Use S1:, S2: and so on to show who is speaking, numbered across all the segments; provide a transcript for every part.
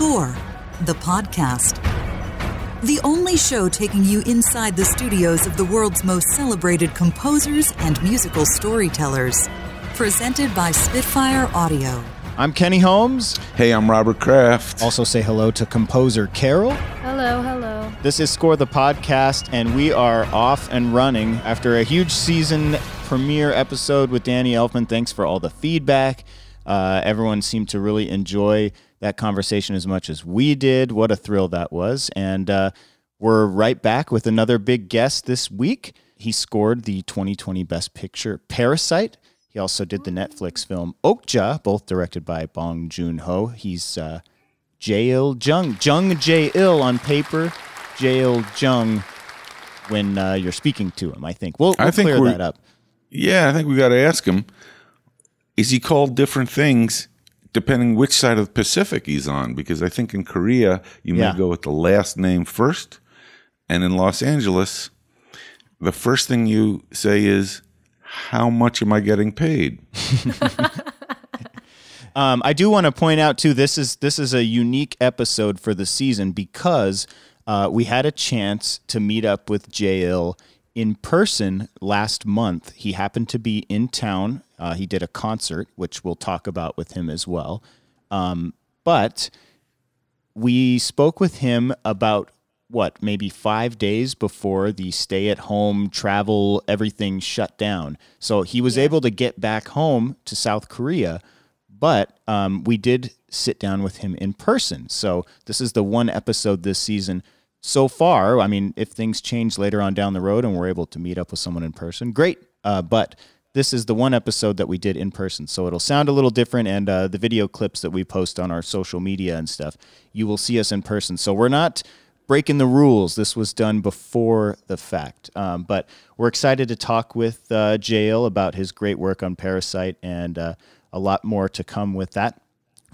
S1: Score, the podcast. The only show taking you inside the studios of the world's most celebrated composers and musical storytellers. Presented by Spitfire Audio.
S2: I'm Kenny Holmes.
S3: Hey, I'm Robert Kraft.
S2: Also, say hello to composer Carol.
S4: Hello, hello.
S2: This is Score the Podcast, and we are off and running after a huge season premiere episode with Danny Elfman. Thanks for all the feedback. Uh, everyone seemed to really enjoy that conversation as much as we did. What a thrill that was. And uh, we're right back with another big guest this week. He scored the 2020 Best Picture Parasite. He also did the Netflix film Okja, both directed by Bong Joon Ho. He's uh, Jaeil Jung. Jung Jae Il on paper, Jaeil Jung when uh, you're speaking to him, I think. We'll, we'll
S3: I think
S2: clear that up.
S3: Yeah, I think we got to ask him is he called different things depending which side of the Pacific he's on? Because I think in Korea, you
S2: Yeah.
S3: may go with the last name first. And in Los Angeles, the first thing you say is, How much am I getting paid?
S2: Um, I do want to point out too. This is this is a unique episode for the season because uh, we had a chance to meet up with Jaeil in person last month. He happened to be in town. Uh, he did a concert, which we'll talk about with him as well. Um, but we spoke with him about what maybe five days before the stay at home travel everything shut down so he was able to get back home to south korea but um, we did sit down with him in person so this is the one episode this season so far i mean if things change later on down the road and we're able to meet up with someone in person great. Uh, but this is the one episode that we did in person so it'll sound a little different and uh, the video clips that we post on our social media and stuff you will see us in person. So we're not breaking the rules. This was done before the fact. Um, but we're excited to talk with uh, Jaeil about his great work on parasite and uh, a lot more to come with that.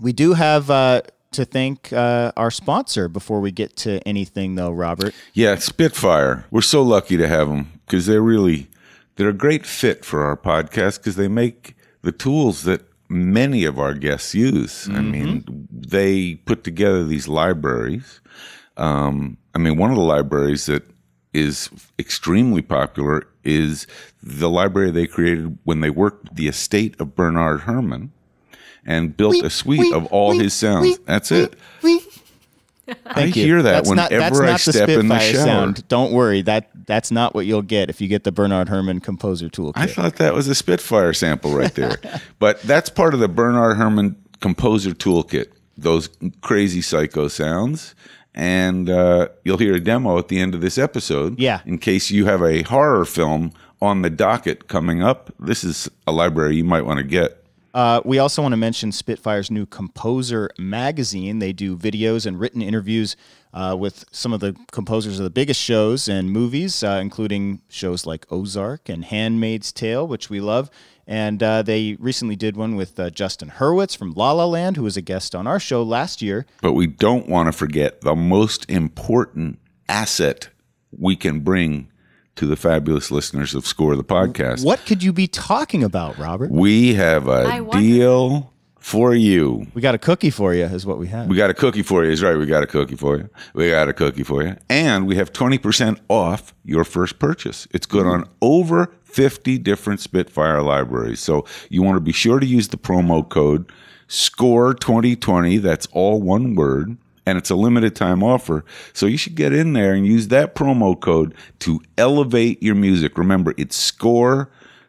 S2: We do have uh, to thank uh, our sponsor before we get to anything though robert
S3: Yeah, Spitfire. We're so lucky to have them because they're really they're a great fit for our podcast because they make the tools that many of our guests use. I mean, they put together these libraries. Um, I mean, one of the libraries that is extremely popular is the library they created when they worked with the estate of Bernard Herrmann and built a suite of all his sounds. That's it. I
S2: Thank you.
S3: hear that
S2: that's not,
S3: whenever
S2: that's
S3: I
S2: not
S3: step
S2: the
S3: in the
S2: Spitfire
S3: shower.
S2: sound. Don't worry, that that's not what you'll get if you get the Bernard Herrmann Composer Toolkit.
S3: I thought that was a Spitfire sample right there. but that's part of the Bernard Herrmann Composer Toolkit, those crazy psycho sounds. And uh, you'll hear a demo at the end of this episode.
S2: Yeah.
S3: In case you have a horror film on the docket coming up, this is a library you might want to get.
S2: Uh, we also want to mention Spitfire's new Composer magazine. They do videos and written interviews uh, with some of the composers of the biggest shows and movies, uh, including shows like Ozark and Handmaid's Tale, which we love. And uh, they recently did one with uh, Justin Hurwitz from La La Land, who was a guest on our show last year.
S3: But we don't want to forget the most important asset we can bring to the fabulous listeners of Score the Podcast.
S2: What could you be talking about, Robert?
S3: We have a deal for you.
S2: We got a cookie for you, is what we have.
S3: We got a cookie for you. Is right. We got a cookie for you. We got a cookie for you. And we have 20% off your first purchase. It's good on over 50 different Spitfire libraries. So you want to be sure to use the promo code SCORE2020. That's all one word. And it's a limited time offer. So you should get in there and use that promo code to elevate your music. Remember, it's SCORE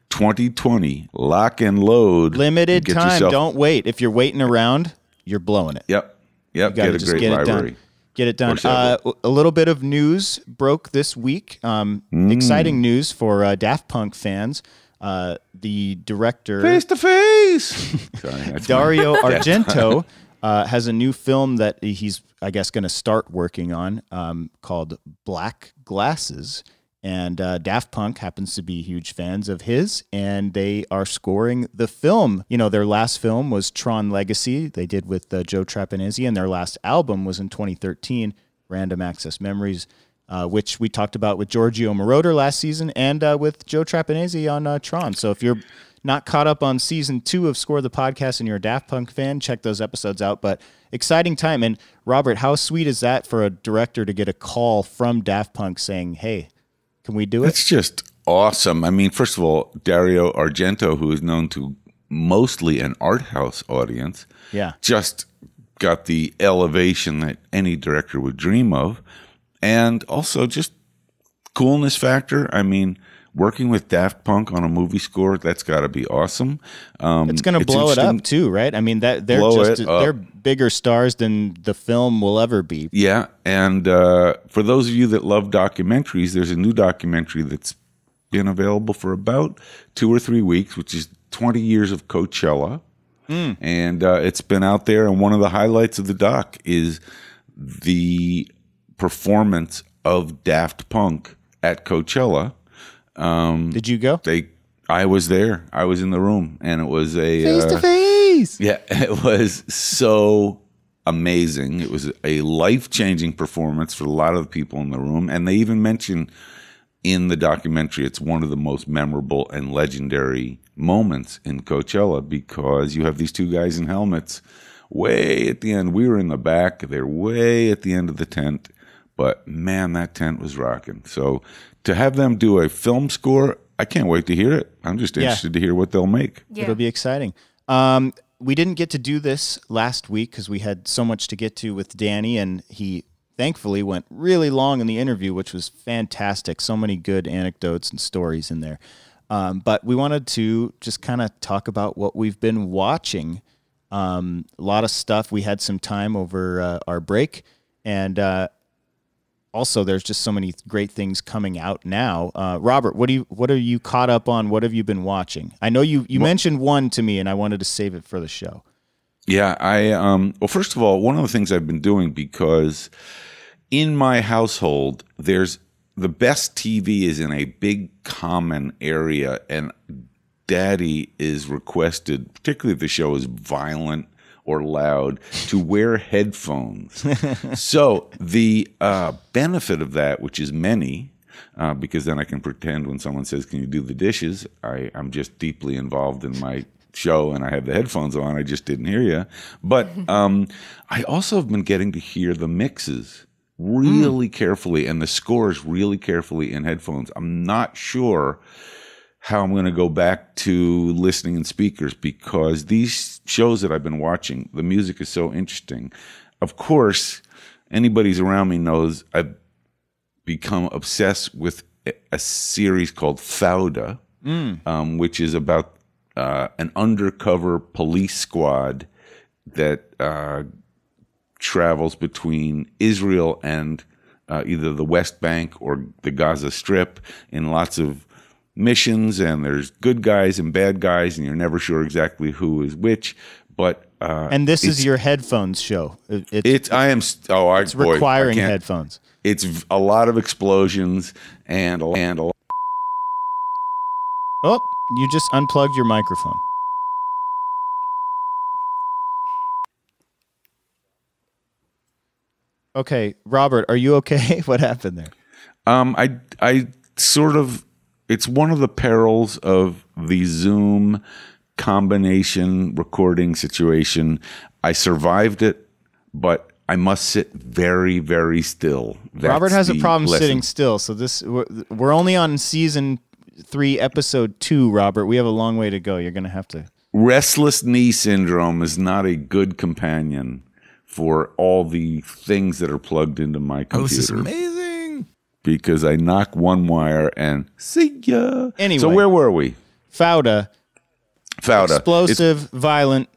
S3: 2020. Lock and load.
S2: Limited
S3: Get
S2: time.
S3: yourself-
S2: Don't wait. If you're waiting around, you're blowing it.
S3: Yep. Yep. Get a
S2: just
S3: great
S2: get it
S3: library.
S2: done. Get it done. Uh, a little bit of news broke this week. Um,
S3: Mm.
S2: Exciting news for uh, Daft Punk fans. Uh, the director
S3: Face to face. Sorry,
S2: Dario Argento uh, has a new film that he's, I guess, going to start working on um, called Black Glasses. And uh, Daft Punk happens to be huge fans of his, and they are scoring the film. You know, their last film was Tron Legacy, they did with uh, Joe Trapanese, and their last album was in 2013, Random Access Memories, uh, which we talked about with Giorgio Moroder last season and uh, with Joe Trapanese on uh, Tron. So if you're not caught up on season two of Score the Podcast and you're a Daft Punk fan, check those episodes out. But exciting time. And Robert, how sweet is that for a director to get a call from Daft Punk saying, hey, can we do it?
S3: It's just awesome. I mean, first of all, Dario Argento, who is known to mostly an art house audience,
S2: Yeah.
S3: just got the elevation that any director would dream of. And also just coolness factor. I mean, working with Daft Punk on a movie score, that's got to be awesome. Um,
S2: It's going to blow it up too, right? I mean that they're
S3: Blow
S2: just they're bigger stars than the film will ever be.
S3: Yeah, and uh, for those of you that love documentaries, there's a new documentary that's been available for about two or three weeks, which is 20 years of Coachella, and uh, it's been out there. And one of the highlights of the doc is the performance of Daft Punk at Coachella.
S2: Did you go?
S3: They, I was there. I was in the room, and it was a face to uh,
S2: face.
S3: yeah, it was so amazing. It was a life changing performance for a lot of the people in the room. And they even mention in the documentary it's one of the most memorable and legendary moments in Coachella because you have these two guys in helmets way at the end. We were in the back, they're way at the end of the tent. But man, that tent was rocking. So to have them do a film score, I can't wait to hear it. I'm just
S2: Yeah.
S3: interested to hear what they'll make.
S4: Yeah.
S2: It'll be exciting. Um, we didn't get to do this last week because we had so much to get to with Danny, and he thankfully went really long in the interview, which was fantastic. So many good anecdotes and stories in there. Um, but we wanted to just kind of talk about what we've been watching. Um, a lot of stuff. We had some time over uh, our break, and uh, also there's just so many great things coming out now. Uh, Robert, what do you what are you caught up on? What have you been watching? I know you you mentioned one to me, and I wanted to save it for the show.
S3: Yeah, I um well first of all, one of the things I've been doing because in my household there's the best TV is in a big common area and daddy is requested, particularly if the show is violent or loud, to wear headphones. so the uh, benefit of that, which is many, uh, because then I can pretend when someone says, "Can you do the dishes?" I, I'm just deeply involved in my show and I have the headphones on. I just didn't hear you. But um, I also have been getting to hear the mixes really carefully and the scores really carefully in headphones. I'm not sure how I'm going to go back to listening in speakers because these shows that I've been watching, the music is so interesting. Of course, anybody's around me knows I've become obsessed with a- series called Fauda, um, which is about uh, an undercover police squad that uh, travels between Israel and uh, either the West Bank or the Gaza Strip in lots of missions, and there's good guys and bad guys, and you're never sure exactly who is which. But uh,
S2: And this is your headphones show. It- It's,
S3: it's I am oh I
S2: it's
S3: boy,
S2: requiring
S3: can't-
S2: headphones.
S3: It's a lot of explosions and a- and a
S2: Oh, you just unplugged your microphone. Okay, Robert, are you okay? what happened there?
S3: Um, I I sort of it's one of the perils of the Zoom combination recording situation. I survived it, but I must sit very very still.
S2: Robert has a problem
S3: lesson.
S2: sitting still. So this we're, we're only on season three, episode two. Robert, we have a long way to go. You're gonna have to.
S3: Restless knee syndrome is not a good companion for all the things that are plugged into my oh, computer.
S5: amazing.
S3: Because I knock one wire and see ya.
S2: Anyway.
S3: so where were we?
S2: Fauda,
S3: Fauda. It's-
S2: explosive, violent.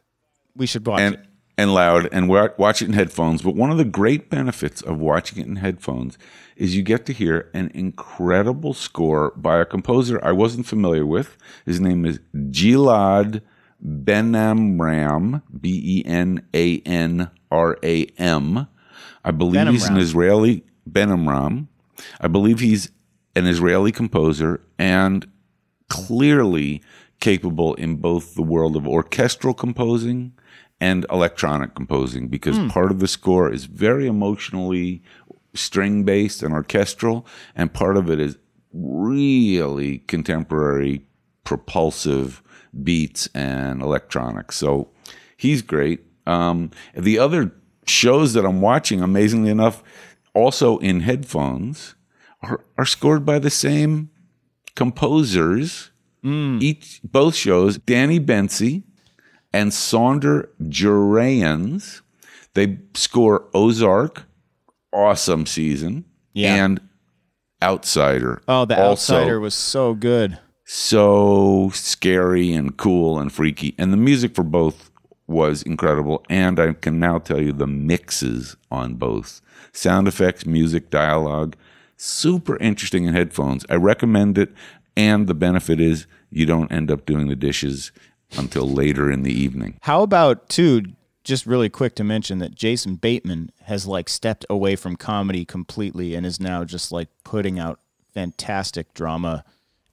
S2: We should watch
S3: and
S2: it.
S3: and loud and watch it in headphones. But one of the great benefits of watching it in headphones is you get to hear an incredible score by a composer I wasn't familiar with. His name is Gilad Benamram, B E N A N R A M. I believe he's an
S2: Benamram.
S3: Israeli Benamram. I believe he's an Israeli composer and clearly capable in both the world of orchestral composing and electronic composing because part of the score is very emotionally string based and orchestral and part of it is really contemporary propulsive beats and electronics. So he's great. Um, the other shows that I'm watching, amazingly enough, also in headphones, are, are scored by the same composers.
S2: Mm.
S3: Each both shows, Danny Bensi and Saunder Jurriaans. They score Ozark, awesome season,
S2: Yeah.
S3: and Outsider.
S2: Oh, the
S3: also
S2: outsider was so good.
S3: so scary and cool and freaky. And the music for both was incredible. And I can now tell you the mixes on both sound effects, music, dialogue, super interesting in headphones. I recommend it. And the benefit is you don't end up doing the dishes until later in the evening.
S2: How about too? Just really quick to mention that Jason Bateman has like stepped away from comedy completely and is now just like putting out fantastic drama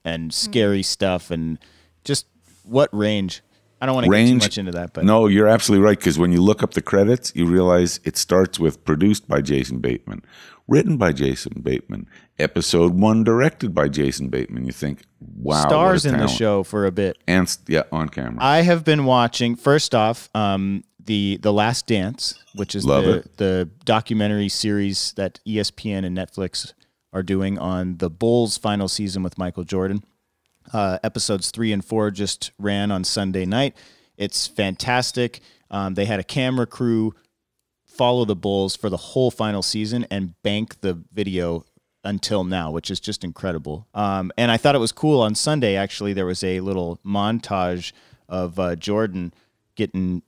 S2: and scary mm. stuff and just what range. I don't want to get too
S3: Range-
S2: much into that, but
S3: No, you're absolutely right. Because when you look up the credits, you realize it starts with produced by Jason Bateman, written by Jason Bateman, episode one directed by Jason Bateman. You think, wow,
S2: stars in the show for a bit.
S3: and yeah, on camera.
S2: I have been watching first off um, the the Last Dance, which is
S3: Love
S2: the
S3: it.
S2: the documentary series that ESPN and Netflix are doing on the Bulls' final season with Michael Jordan. Uh, episodes three and four just ran on Sunday night. It's fantastic. Um, they had a camera crew follow the Bulls for the whole final season and bank the video until now, which is just incredible. Um, and I thought it was cool on Sunday. Actually, there was a little montage of uh, Jordan getting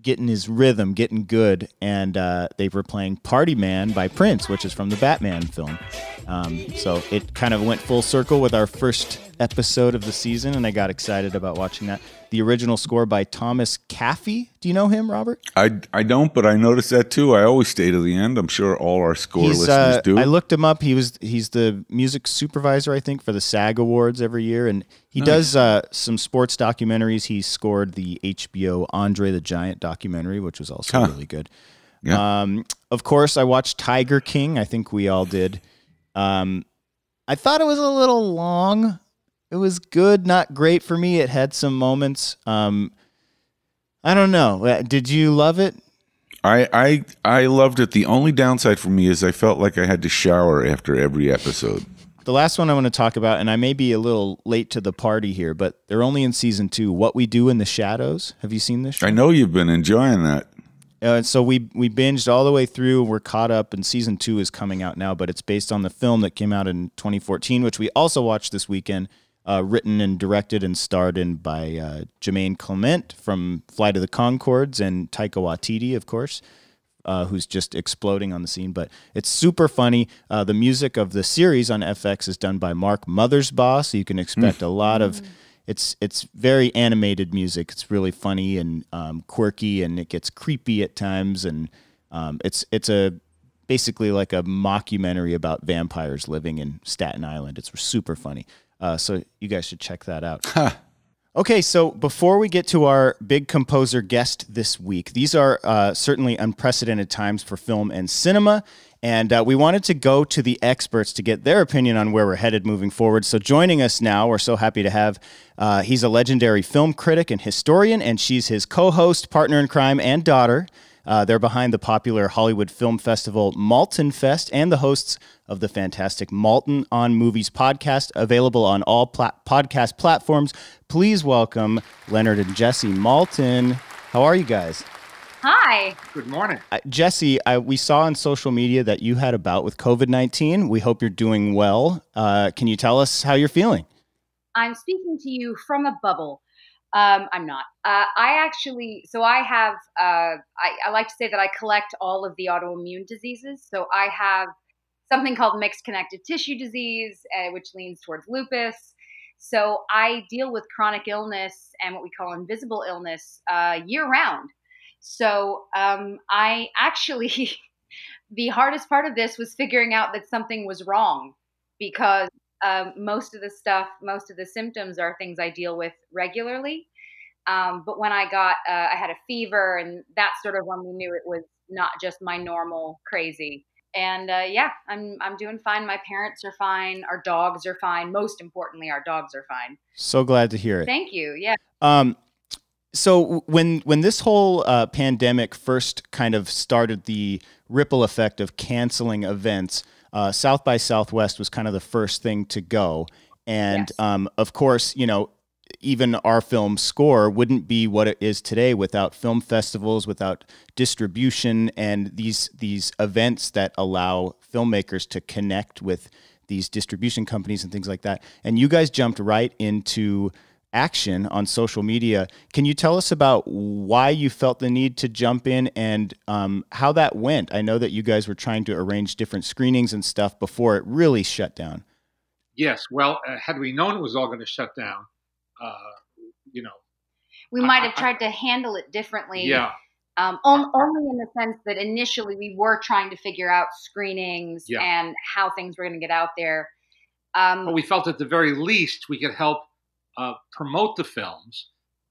S2: getting his rhythm, getting good, and uh, they were playing "Party Man" by Prince, which is from the Batman film. Um, so it kind of went full circle with our first episode of the season, and I got excited about watching that. The original score by Thomas Caffey. Do you know him, Robert?
S3: I, I don't, but I noticed that too. I always stay to the end. I'm sure all our score
S2: He's,
S3: listeners
S2: uh,
S3: do.
S2: I looked him up. He was he's the music supervisor, I think, for the SAG Awards every year, and he does uh, some sports documentaries. He scored the HBO Andre the Giant documentary, which was also
S3: Huh.
S2: really good.
S3: Yeah.
S2: Um, of course, I watched Tiger King. I think we all did. Um, I thought it was a little long. It was good, not great for me. It had some moments. Um, I don't know. Uh, Did you love it?
S3: I, I I loved it. The only downside for me is I felt like I had to shower after every episode.
S2: The last one I want to talk about, and I may be a little late to the party here, but they're only in season two. What We Do in the Shadows. Have you seen this? Show?
S3: I know you've been enjoying that.
S2: Uh, so we we binged all the way through. We're caught up, and season two is coming out now. But it's based on the film that came out in 2014, which we also watched this weekend. Uh, written and directed and starred in by uh, Jermaine Clement from Flight of the Conchords and Taika Waititi, of course, uh, who's just exploding on the scene. But it's super funny. Uh, the music of the series on FX is done by Mark Mothersbaugh, so you can expect a lot of. It's it's very animated music. It's really funny and um, quirky, and it gets creepy at times. And um, it's it's a basically like a mockumentary about vampires living in Staten Island. It's super funny. Uh, so you guys should check that out. Okay, so before we get to our big composer guest this week, these are uh, certainly unprecedented times for film and cinema. And uh, we wanted to go to the experts to get their opinion on where we're headed moving forward. So, joining us now, we're so happy to have. Uh, he's a legendary film critic and historian, and she's his co host, partner in crime, and daughter. Uh, they're behind the popular Hollywood Film Festival Maltin Fest and the hosts of the fantastic Maltin on Movies podcast, available on all pla- podcast platforms. Please welcome Leonard and Jessie Maltin. How are you guys?
S4: Hi.
S5: Good morning.
S2: Uh, Jessie, I, we saw on social media that you had a bout with COVID 19. We hope you're doing well. Uh, can you tell us how you're feeling?
S4: I'm speaking to you from a bubble. Um, I'm not. Uh, I actually, so I have, uh, I, I like to say that I collect all of the autoimmune diseases. So I have something called mixed connective tissue disease, uh, which leans towards lupus. So I deal with chronic illness and what we call invisible illness uh, year round. So um, I actually, the hardest part of this was figuring out that something was wrong because um, most of the stuff, most of the symptoms are things I deal with regularly. Um, but when I got, uh, I had a fever, and that's sort of when we knew it was not just my normal crazy. and uh, yeah, I'm I'm doing fine. My parents are fine. Our dogs are fine. Most importantly, our dogs are fine.
S2: So glad to hear it.
S4: Thank you. Yeah.
S2: Um, so when when this whole uh, pandemic first kind of started the ripple effect of canceling events, uh, South by Southwest was kind of the first thing to go, and
S4: Yes.
S2: um, of course, you know, even our film score wouldn't be what it is today without film festivals, without distribution, and these these events that allow filmmakers to connect with these distribution companies and things like that. And you guys jumped right into action on social media. Can you tell us about why you felt the need to jump in and um, how that went? I know that you guys were trying to arrange different screenings and stuff before it really shut down.
S5: Yes. Well, uh, had we known it was all going to shut down, uh, you know,
S4: We
S5: I-
S4: might
S5: I-
S4: have tried to handle it differently.
S5: yeah,
S4: Um, on, only in the sense that initially we were trying to figure out screenings
S5: Yeah.
S4: and how things were going to get out there. Um,
S5: but we felt at the very least we could help uh, promote the films,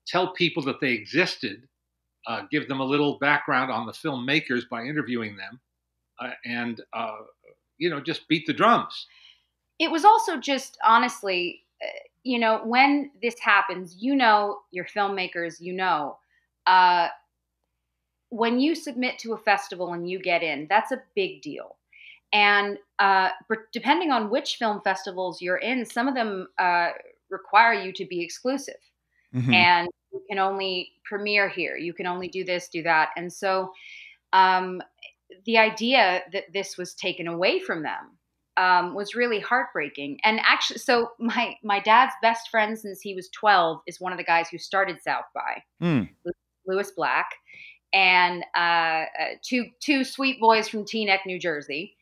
S5: tell people that they existed, uh, give them a little background on the filmmakers by interviewing them, uh, and uh, you know, just beat the drums.
S4: it was also just honestly, uh, you know, when this happens, you know, your filmmakers, you know, uh, when you submit to a festival and you get in, that's a big deal. And depending on which film festivals you're in, some of them require you to be exclusive
S2: Mhm.
S4: and you can only premiere here. You can only do this, do that. And so um, the idea that this was taken away from them um, was really heartbreaking. And actually, so my my dad's best friend since he was 12 is one of the guys who started South by,
S2: Mm.
S4: Lewis Black, and uh, uh, two two sweet boys from Teaneck, New Jersey.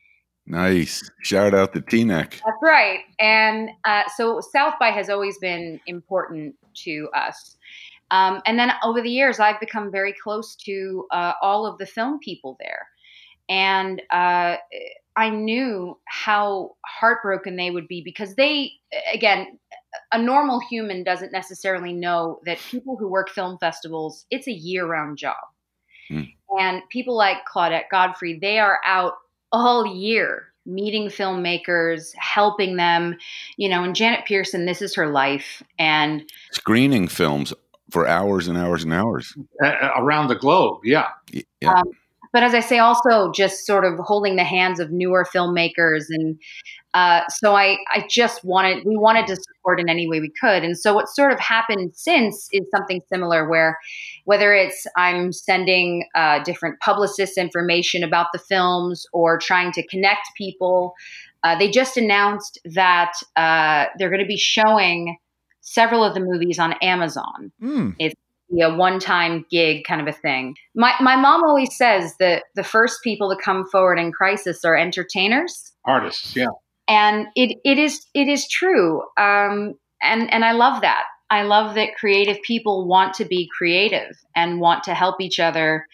S3: Nice. Shout out to Teaneck.
S4: That's right. And uh, so South by has always been important to us. Um, and then over the years, I've become very close to uh, all of the film people there. And uh, I knew how heartbroken they would be because they, again, a normal human doesn't necessarily know that people who work film festivals, it's a year round job.
S3: Hmm.
S4: And people like Claudette Godfrey, they are out all year meeting filmmakers, helping them, you know, and Janet Pearson, this is her life. And
S3: Screening films for hours and hours and hours.
S5: Uh, around the globe, yeah.
S3: Yeah.
S4: Um, but as I say, also just sort of holding the hands of newer filmmakers, and uh, so I, I just wanted, we wanted to support in any way we could, and so what sort of happened since is something similar, where whether it's I'm sending uh, different publicists information about the films or trying to connect people, uh, they just announced that uh, they're going to be showing several of the movies on Amazon
S2: Mm.
S4: Be a one-time gig kind of a thing. My my mom always says that the first people to come forward in crisis are entertainers,
S5: Artists, yeah.
S4: and it it is it is true. Um, and and I love that. I love that creative people want to be creative and want to help each other.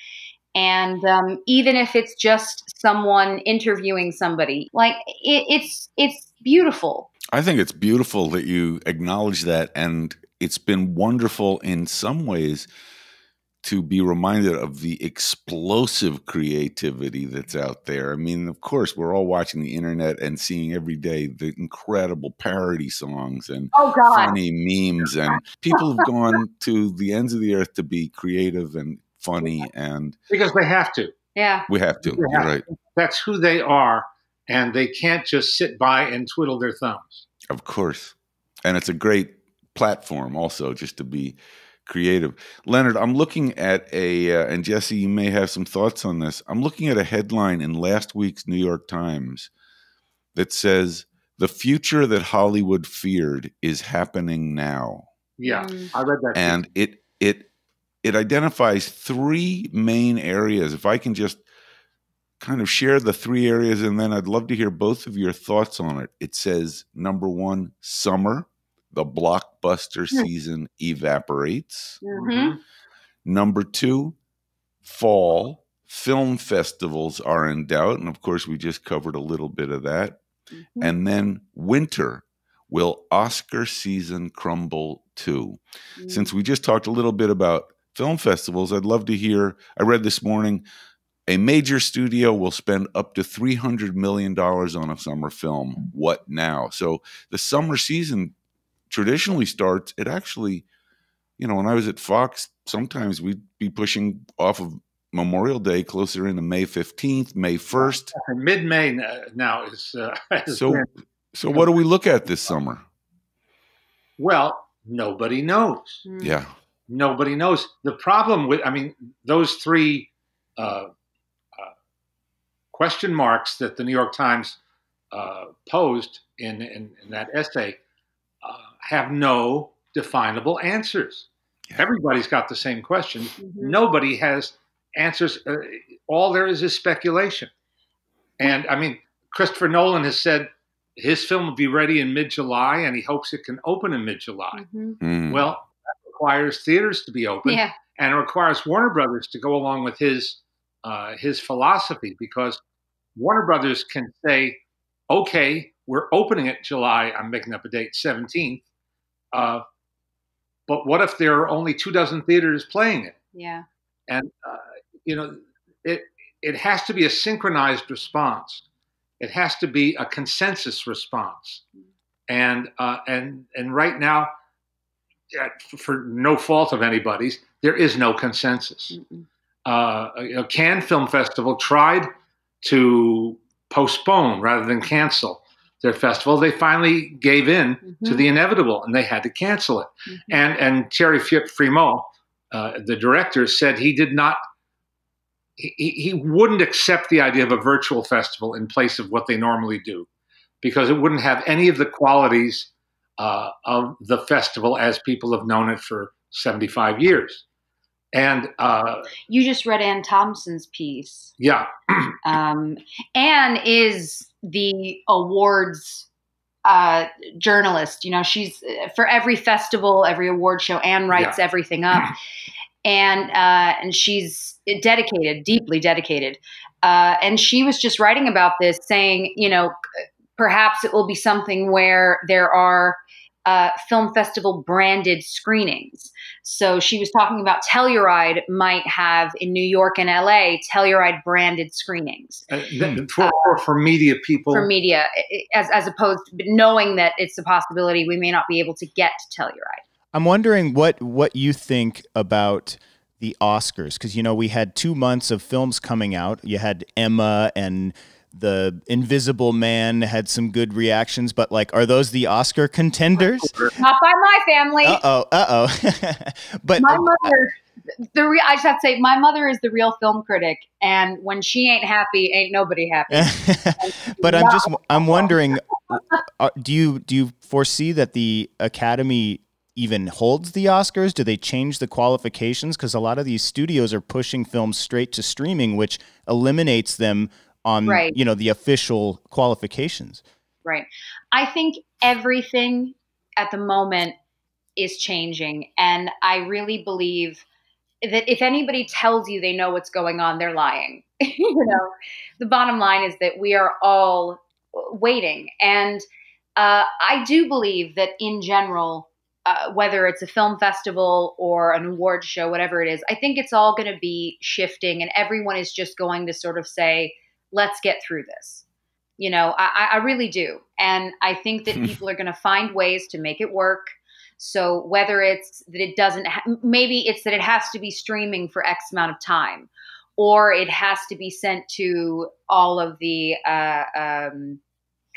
S4: And um, even if it's just someone interviewing somebody, like it, it's it's beautiful.
S3: I think it's beautiful that you acknowledge that, and it's been wonderful in some ways to be reminded of the explosive creativity that's out there. I mean, of course, we're all watching the internet and seeing every day the incredible parody songs and
S4: Oh God!
S3: funny memes, and people have gone to the ends of the earth to be creative and funny, and
S5: Because they have to.
S4: Yeah.
S3: we have to. You're
S5: Yeah.
S3: right,
S5: That's who they are, and they can't just sit by and twiddle their thumbs.
S3: of course, and it's a great platform also just to be creative. Leonard, I'm looking at a, uh, and Jessie, you may have some thoughts on this. I'm looking at a headline in last week's New York Times that says, The future that Hollywood feared is happening now.
S5: Yeah,
S4: Mm.
S5: I read that. too.
S3: And it, it, it identifies three main areas. If I can just kind of share the three areas, and then I'd love to hear both of your thoughts on it. It says number one, summer, the blockbuster season evaporates.
S4: Mhm.
S3: Number two, fall, film festivals are in doubt. And of course, we just covered a little bit of that.
S4: Mhm.
S3: And then winter, will Oscar season crumble too? Since we just talked a little bit about film festivals, I'd love to hear. I read this morning A major studio will spend up to $300 million on a summer film. What now? So the summer season traditionally starts, it actually, you know, when I was at Fox, sometimes we'd be pushing off of Memorial Day closer into May 15th, May 1st.
S5: Mid May now is. Uh,
S3: so, so what do we look at this summer?
S5: Well, nobody knows.
S3: Mm. Yeah.
S5: Nobody knows. The problem with, I mean, those three uh, uh, question marks that the New York Times uh, posed in, in, in, that essay have no definable answers. Yeah. Everybody's got the same question. Mm-hmm. Nobody has answers. Uh, all there is is speculation. And I mean, Christopher Nolan has said his film will be ready in mid July, and he hopes it can open in mid July. Mm-hmm. Mm. Well, that requires theaters to be open,
S4: yeah.
S5: and it requires Warner Brothers to go along with his uh, his philosophy because Warner Brothers can say, "Okay, we're opening it July. I'm making up a date, 17th." Uh, but what if there are only two dozen theaters playing it?
S4: Yeah.
S5: And uh, you know, it it has to be a synchronized response it has to be a consensus response, and uh, and and right now, for no fault of anybody's, there is no consensus. Uh, a Cannes Film Festival tried to postpone rather than cancel their festival. They finally gave in mm-hmm. to the inevitable, and they had to cancel it. Mm-hmm. And and Thierry Frémaux, uh, the director, said he did not he, he wouldn't accept the idea of a virtual festival in place of what they normally do because it wouldn't have any of the qualities uh, of the festival as people have known it for 75 years. And uh,
S4: you just read Anne Thompson's piece.
S5: Yeah.
S4: um, Anne is the awards uh, journalist. You know, she's for every festival, every award show, Anne writes yeah. everything up. and uh, and she's dedicated, deeply dedicated. Uh, and she was just writing about this, saying, you know, perhaps it will be something where there are uh, film festival branded screenings. So she was talking about Telluride might have in New York and LA Telluride branded screenings
S5: uh, for, uh, for media people.
S4: For media, as as opposed to knowing that it's a possibility we may not be able to get to Telluride.
S2: I'm wondering what what you think about the Oscars because you know we had two months of films coming out. You had Emma and the Invisible Man had some good reactions, but like, are those the Oscar contenders?
S4: Not by my family.
S2: Uh oh, uh oh. but
S4: my mother, the re- I just have to say, my mother is the real film critic, and when she ain't happy, ain't nobody happy.
S2: but I'm just, I'm wondering, uh, do you do you foresee that the Academy even holds the Oscars? Do they change the qualifications? Because a lot of these studios are pushing films straight to streaming, which eliminates them on right. you know the official qualifications.
S4: Right. I think everything at the moment is changing, and I really believe that if anybody tells you they know what's going on, they're lying. you know, the bottom line is that we are all waiting, and uh, I do believe that in general uh, whether it's a film festival or an award show, whatever it is, I think it's all going to be shifting, and everyone is just going to sort of say, "Let's get through this." You know, I, I really do, and I think that people are going to find ways to make it work. So whether it's that it doesn't, ha- maybe it's that it has to be streaming for X amount of time, or it has to be sent to all of the uh, um,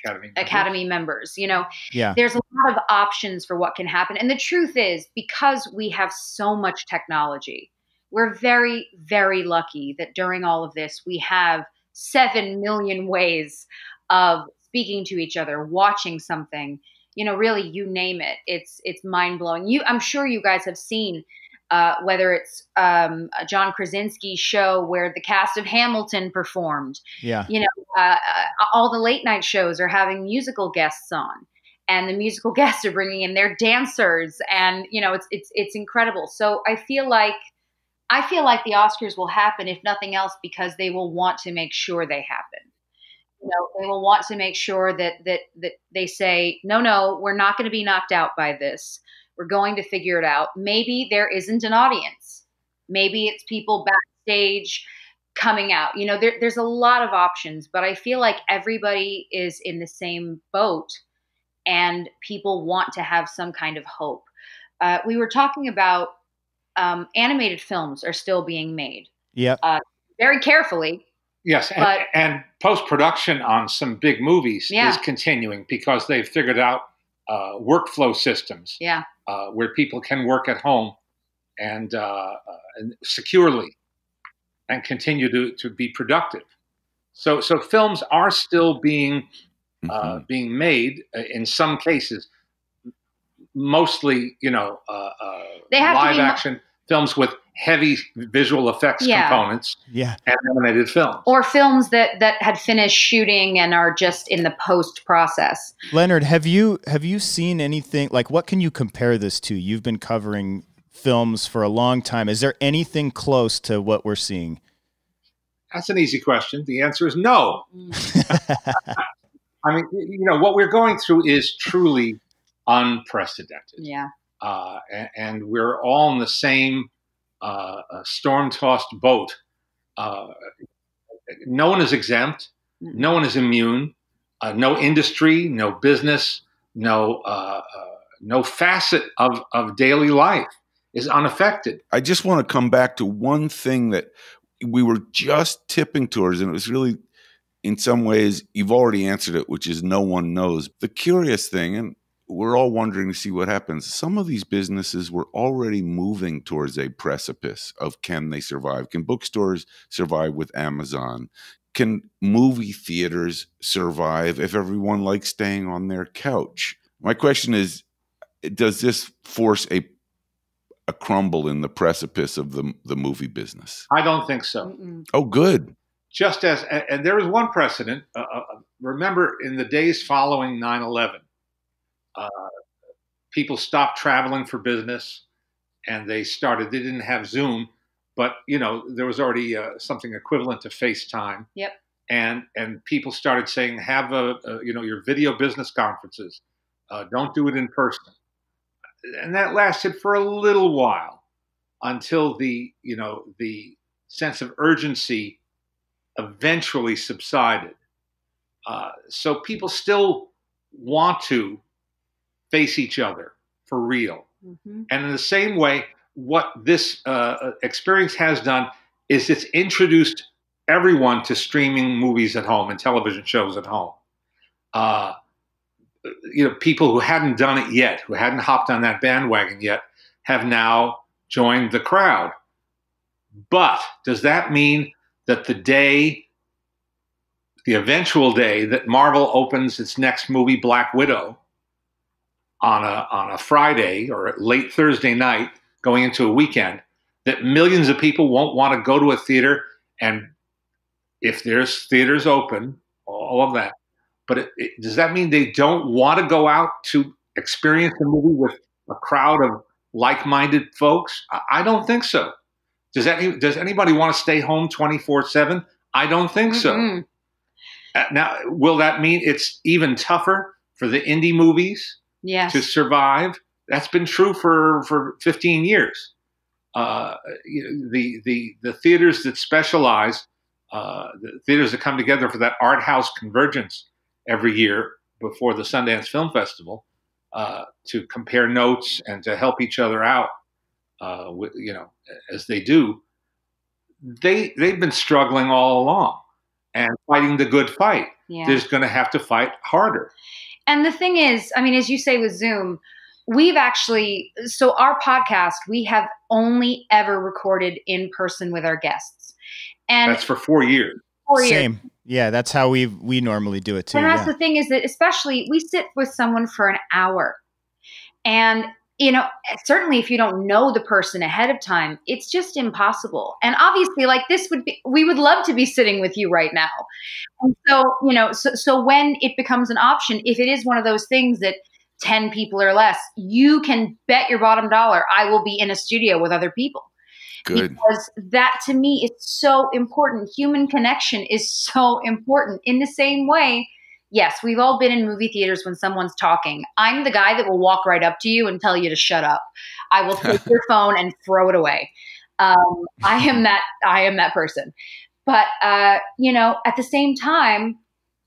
S5: academy members.
S4: academy members you know
S2: yeah
S4: there's a lot of options for what can happen and the truth is because we have so much technology we're very very lucky that during all of this we have 7 million ways of speaking to each other watching something you know really you name it it's it's mind blowing you i'm sure you guys have seen uh, whether it's um, a John Krasinski show where the cast of Hamilton performed.
S2: Yeah.
S4: You know, uh, uh, all the late night shows are having musical guests on, and the musical guests are bringing in their dancers, and you know, it's it's it's incredible. So I feel like I feel like the Oscars will happen if nothing else because they will want to make sure they happen. You know, they will want to make sure that that that they say, no, no, we're not going to be knocked out by this we're going to figure it out. Maybe there isn't an audience. Maybe it's people backstage coming out. You know, there, there's a lot of options, but I feel like everybody is in the same boat and people want to have some kind of hope. Uh, we were talking about um, animated films are still being made.
S2: Yep.
S4: Uh, very carefully.
S5: Yes, and,
S4: But-
S5: and post production on some big movies
S4: Yeah.
S5: is continuing because they've figured out uh, workflow systems
S4: Yeah.
S5: uh, where people can work at home and, uh, uh, and securely and continue to, to be productive. So, so films are still being uh,
S3: Mhm.
S5: being made uh, in some cases, mostly you know uh, uh,
S4: They have to
S5: live
S4: be mo-
S5: action films with heavy visual effects
S4: Yeah.
S5: components
S2: Yeah.
S5: and animated films.
S4: Or films that that had finished shooting and are just in the post process.
S2: Leonard, have you have you seen anything like what can you compare this to? You've been covering films for a long time. Is there anything close to what we're seeing?
S5: That's an easy question. The answer is no. Mm. I mean, you know, what we're going through is truly unprecedented.
S4: Yeah.
S5: Uh, and, and we're all in the same uh, storm tossed boat. Uh, no one is exempt, no one is immune, uh, no industry, no business, no, uh, uh, no facet of, of daily life is unaffected.
S3: I just want to come back to one thing that we were just tipping towards, and it was really, in some ways, you've already answered it, which is no one knows. The curious thing, and we're all wondering to see what happens. Some of these businesses were already moving towards a precipice of can they survive? Can bookstores survive with Amazon? Can movie theaters survive if everyone likes staying on their couch? My question is does this force a a crumble in the precipice of the the movie business.
S5: I don't think so.
S4: Mm-mm.
S3: Oh, good.
S5: Just as, and and there was one precedent. Uh, uh, remember, in the days following 9 11, uh, people stopped traveling for business and they started, they didn't have Zoom, but, you know, there was already uh, something equivalent to FaceTime.
S4: Yep.
S5: And, and people started saying, have a, a you know, your video business conferences. Uh, don't do it in person. And that lasted for a little while until the, you know, the sense of urgency eventually subsided. Uh, so people still want to face each other for real.
S4: Mhm.
S5: And in the same way, what this uh, experience has done is it's introduced everyone to streaming movies at home and television shows at home. Uh, you know, people who hadn't done it yet, who hadn't hopped on that bandwagon yet, have now joined the crowd. But does that mean that the day, the eventual day that Marvel opens its next movie, Black Widow, on a on a Friday or late Thursday night, going into a weekend, that millions of people won't want to go to a theater, and if there's theaters open, all of that. But it, it, does that mean they don't want to go out to experience a movie with a crowd of like-minded folks? I, I don't think so. Does any does anybody want to stay home twenty four seven? I don't think so.
S4: Mm-mm.
S5: Uh, Now, will that mean it's even tougher for the indie movies
S4: Yes.
S5: to survive? That's been true for, for 15 years. Uh, you know, the, the, the theaters that specialize, uh, the theaters that come together for that art house convergence every year before the Sundance Film Festival uh, to compare notes and to help each other out, uh, with, you know, as they do, they, they've been struggling all along and fighting the good fight.
S4: yeah.
S5: There's going to have to fight harder.
S4: And the thing is, I mean, as you say with Zoom, we've actually, so our podcast, we have only ever recorded in person with our guests. And
S5: That's for four years.
S4: four years.
S2: Same. Yeah, that's how we we normally do it too.
S4: and that's
S2: Yeah.
S4: the thing is that especially we sit with someone for an hour. And you know, eh, certainly if you don't know the person ahead of time, it's just impossible. And obviously, like this would be, we would love to be sitting with you right now. And so, you know, so, so when it becomes an option, if it is one of those things that 10 people or less, you can bet your bottom dollar I will be in a studio with other people
S3: Good.
S4: because that to me is so important. Human connection is so important. In the same way, yes, we've all been in movie theaters when someone's talking. I'm the guy that will walk right up to you and tell you to shut up. I will take your phone and throw it away. Um, I am that. I am that person. But, uh, you know, at the same time,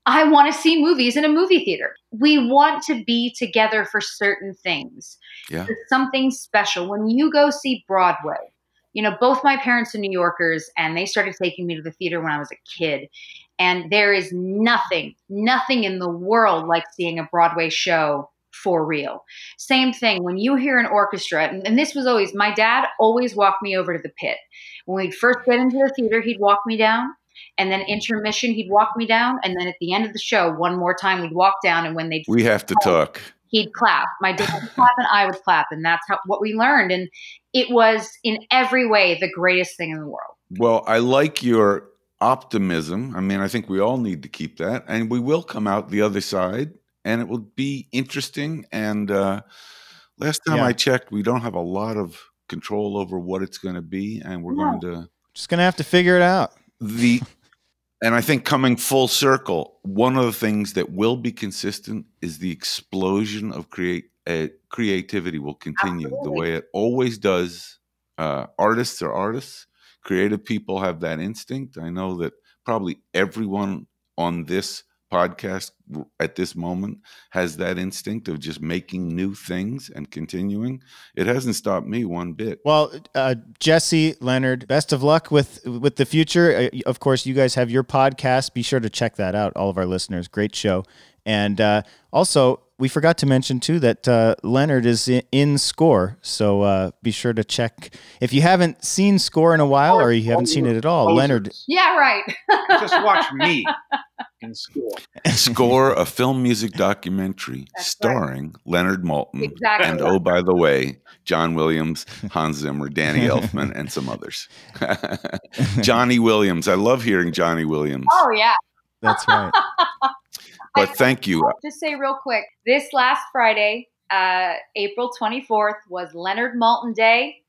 S4: I want to see movies in a movie theater. We want to be together for certain things.
S3: Yeah.
S4: Something special. When you go see Broadway, you know, both my parents are New Yorkers and they started taking me to the theater when I was a kid. And there is nothing, nothing in the world like seeing a Broadway show for real. Same thing when you hear an orchestra, and, and, this was always my dad always walked me over to the pit. When we'd first get into the theater, he'd walk me down, and then intermission, he'd walk me down, and then at the end of the show, one more time, we'd walk down, and when they
S3: we have to talk.
S4: He'd clap. My dad would clap, and I would clap, and that's how what we learned. And it was in every way the greatest thing in the world.
S3: Well, I like your optimism. I mean, I think we all need to keep that, and we will come out the other side and it will be interesting. And uh, last time yeah. I checked, we don't have a lot of control over what it's going to be, and we're going to
S2: just going to have to figure it out.
S3: The and I think coming full circle, one of the things that will be consistent is the explosion of create uh, creativity will continue Absolutely. the way it always does. Uh, artists are artists. Creative people have that instinct. I know that probably everyone on this podcast at this moment has that instinct of just making new things and continuing. It hasn't stopped me one bit.
S2: Well, uh, Jessie Leonard, best of luck with with the future. Uh, of course, you guys have your podcast. Be sure to check that out. All of our listeners, great show. And uh, also, we forgot to mention too that uh, Leonard is in, in Score, so uh, be sure to check. If you haven't seen Score in a while, or you haven't seen it at all, Leonard.
S4: Yeah, right.
S5: just watch me in Score.
S3: Score, a film music documentary That's starring right. Leonard Maltin,
S4: exactly.
S3: and oh by the way, John Williams, Hans Zimmer, Danny Elfman, and some others. Johnny Williams. I love hearing Johnny Williams.
S4: Oh yeah.
S2: That's right.
S3: But thank you.
S4: Just say real quick this last Friday, uh, April 24th, was Leonard Maltin Day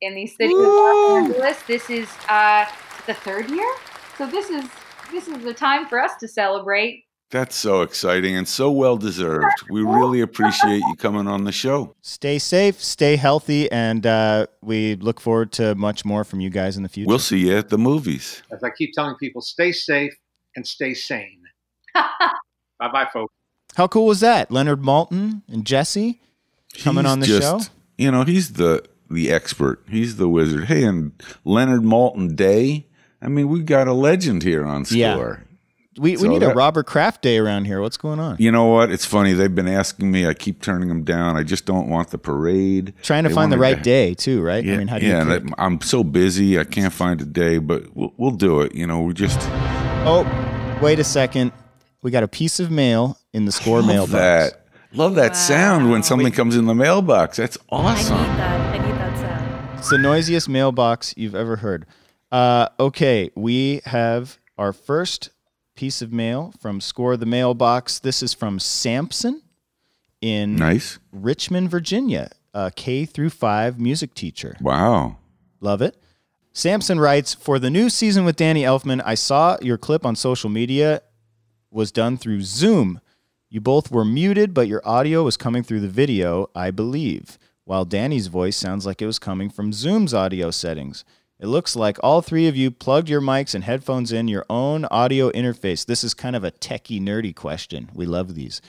S4: in the city of Los Angeles. This is uh, the third year. So this is this is the time for us to celebrate.
S3: That's so exciting and so well deserved. We really appreciate you coming on the show.
S2: Stay safe, stay healthy, and uh, we look forward to much more from you guys in the future.
S3: We'll see you at the movies.
S5: As I keep telling people, stay safe and stay sane. Bye bye, folks.
S2: How cool was that? Leonard Maltin and Jessie coming he's on the just, show.
S3: You know, he's the the expert. He's the wizard. Hey, and Leonard Maltin Day. I mean, we got a legend here on Score. Yeah.
S2: We, so we need that, a Robert Kraft Day around here. What's going on?
S3: You know what? It's funny. They've been asking me. I keep turning them down. I just don't want the parade.
S2: Trying to
S3: they
S2: find the right to, day too, right?
S3: Yeah, I mean, how do yeah, you? I'm so busy. I can't find a day, but we'll, we'll do it. You know, we just.
S2: Oh, wait a second. We got a piece of mail in the score
S3: Love
S2: mailbox.
S3: That. Love that wow. sound when something Wait. comes in the mailbox. That's awesome. I
S6: need that. I need that sound.
S2: It's the noisiest mailbox you've ever heard. Uh, okay, we have our first piece of mail from Score the Mailbox. This is from Sampson in
S3: nice
S2: Richmond, Virginia, a K through five music teacher.
S3: Wow.
S2: Love it. Samson writes For the new season with Danny Elfman, I saw your clip on social media was done through Zoom. You both were muted, but your audio was coming through the video, I believe, while Danny's voice sounds like it was coming from Zoom's audio settings. It looks like all three of you plugged your mics and headphones in your own audio interface. This is kind of a techie, nerdy question. We love these.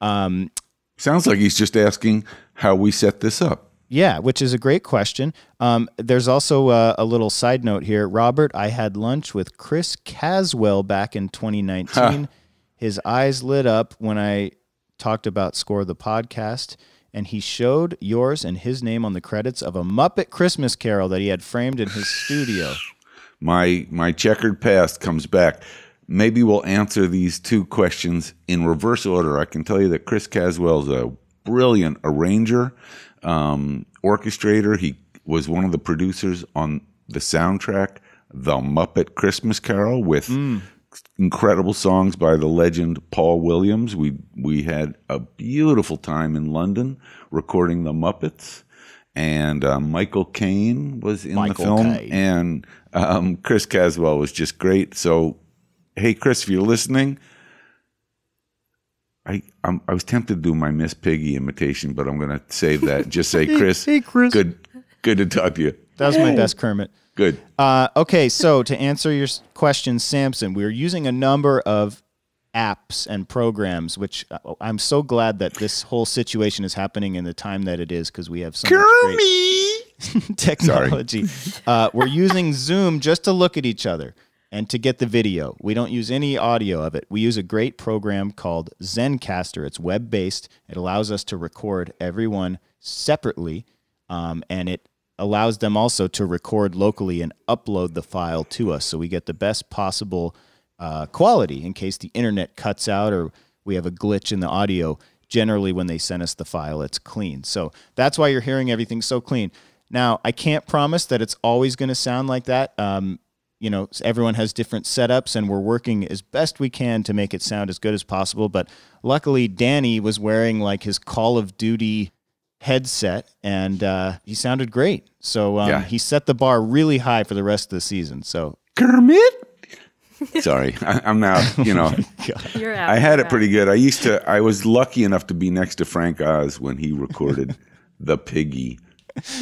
S2: Um,
S3: Sounds like he's just asking how we set this up.
S2: Yeah, which is a great question. Um, there's also a, a, little side note here. Robert, I had lunch with Chris Caswell back in 2019. His eyes lit up when I talked about Score the podcast, and he showed yours and his name on the credits of a Muppet Christmas Carol that he had framed in his studio.
S3: My my checkered past comes back. Maybe we'll answer these two questions in reverse order. I can tell you that Chris Caswell is a brilliant arranger, um, orchestrator. He was one of the producers on the soundtrack, The Muppet Christmas Carol, with mm incredible songs by the legend Paul Williams. We we had a beautiful time in London recording the Muppets, and uh, Michael Caine was in Michael the film, Caine. and um, Chris Caswell was just great. So, hey, Chris, if you're listening. I I'm, i was tempted to do my Miss Piggy imitation, but I'm going to save that. Just say, Chris,
S2: hey, Chris,
S3: good good to talk to you.
S2: That was my best Kermit.
S3: Good.
S2: Uh, okay, so to answer your question, Samson, we're using a number of apps and programs, which uh, I'm so glad that this whole situation is happening in the time that it is because we have so much great technology. Uh, we're using Zoom just to look at each other and to get the video. We don't use any audio of it. We use a great program called Zencastr. It's web based. It allows us to record everyone separately, um, and it allows them also to record locally and upload the file to us, so we get the best possible uh, quality in case the internet cuts out or we have a glitch in the audio. Generally, when they send us the file, it's clean. So that's why you're hearing everything so clean. Now, I can't promise that it's always going to sound like that. Um, you know, everyone has different setups, and we're working as best we can to make it sound as good as possible. But luckily, Danny was wearing like his Call of Duty headset, and uh, he sounded great. So um,
S3: Yeah.
S2: he set the bar really high for the rest of the season. So
S3: Kermit. Sorry, I, I'm now. You know,
S6: You're out.
S3: I had
S6: You're
S3: it pretty good. I used to. I was lucky enough to be next to Frank Oz when he recorded the piggy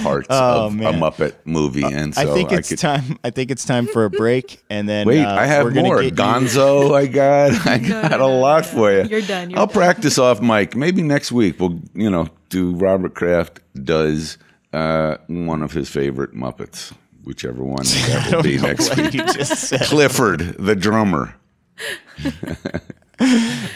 S3: parts
S2: Oh,
S3: of
S2: man.
S3: a Muppet movie, and so
S2: I think it's
S3: could,
S2: time. I think it's time for a break, and then
S3: Wait,
S2: uh,
S3: I have
S2: we're gonna
S3: more.
S2: get you-
S3: Gonzo, I got, I got
S6: no,
S3: a lot
S6: no.
S3: for you.
S6: You're done, you're
S3: I'll
S6: done.
S3: practice off mic. Maybe next week we'll, you know, do Robert Kraft does uh, one of his favorite Muppets, whichever one that will be next week.
S2: you just said.
S3: Clifford, the drummer.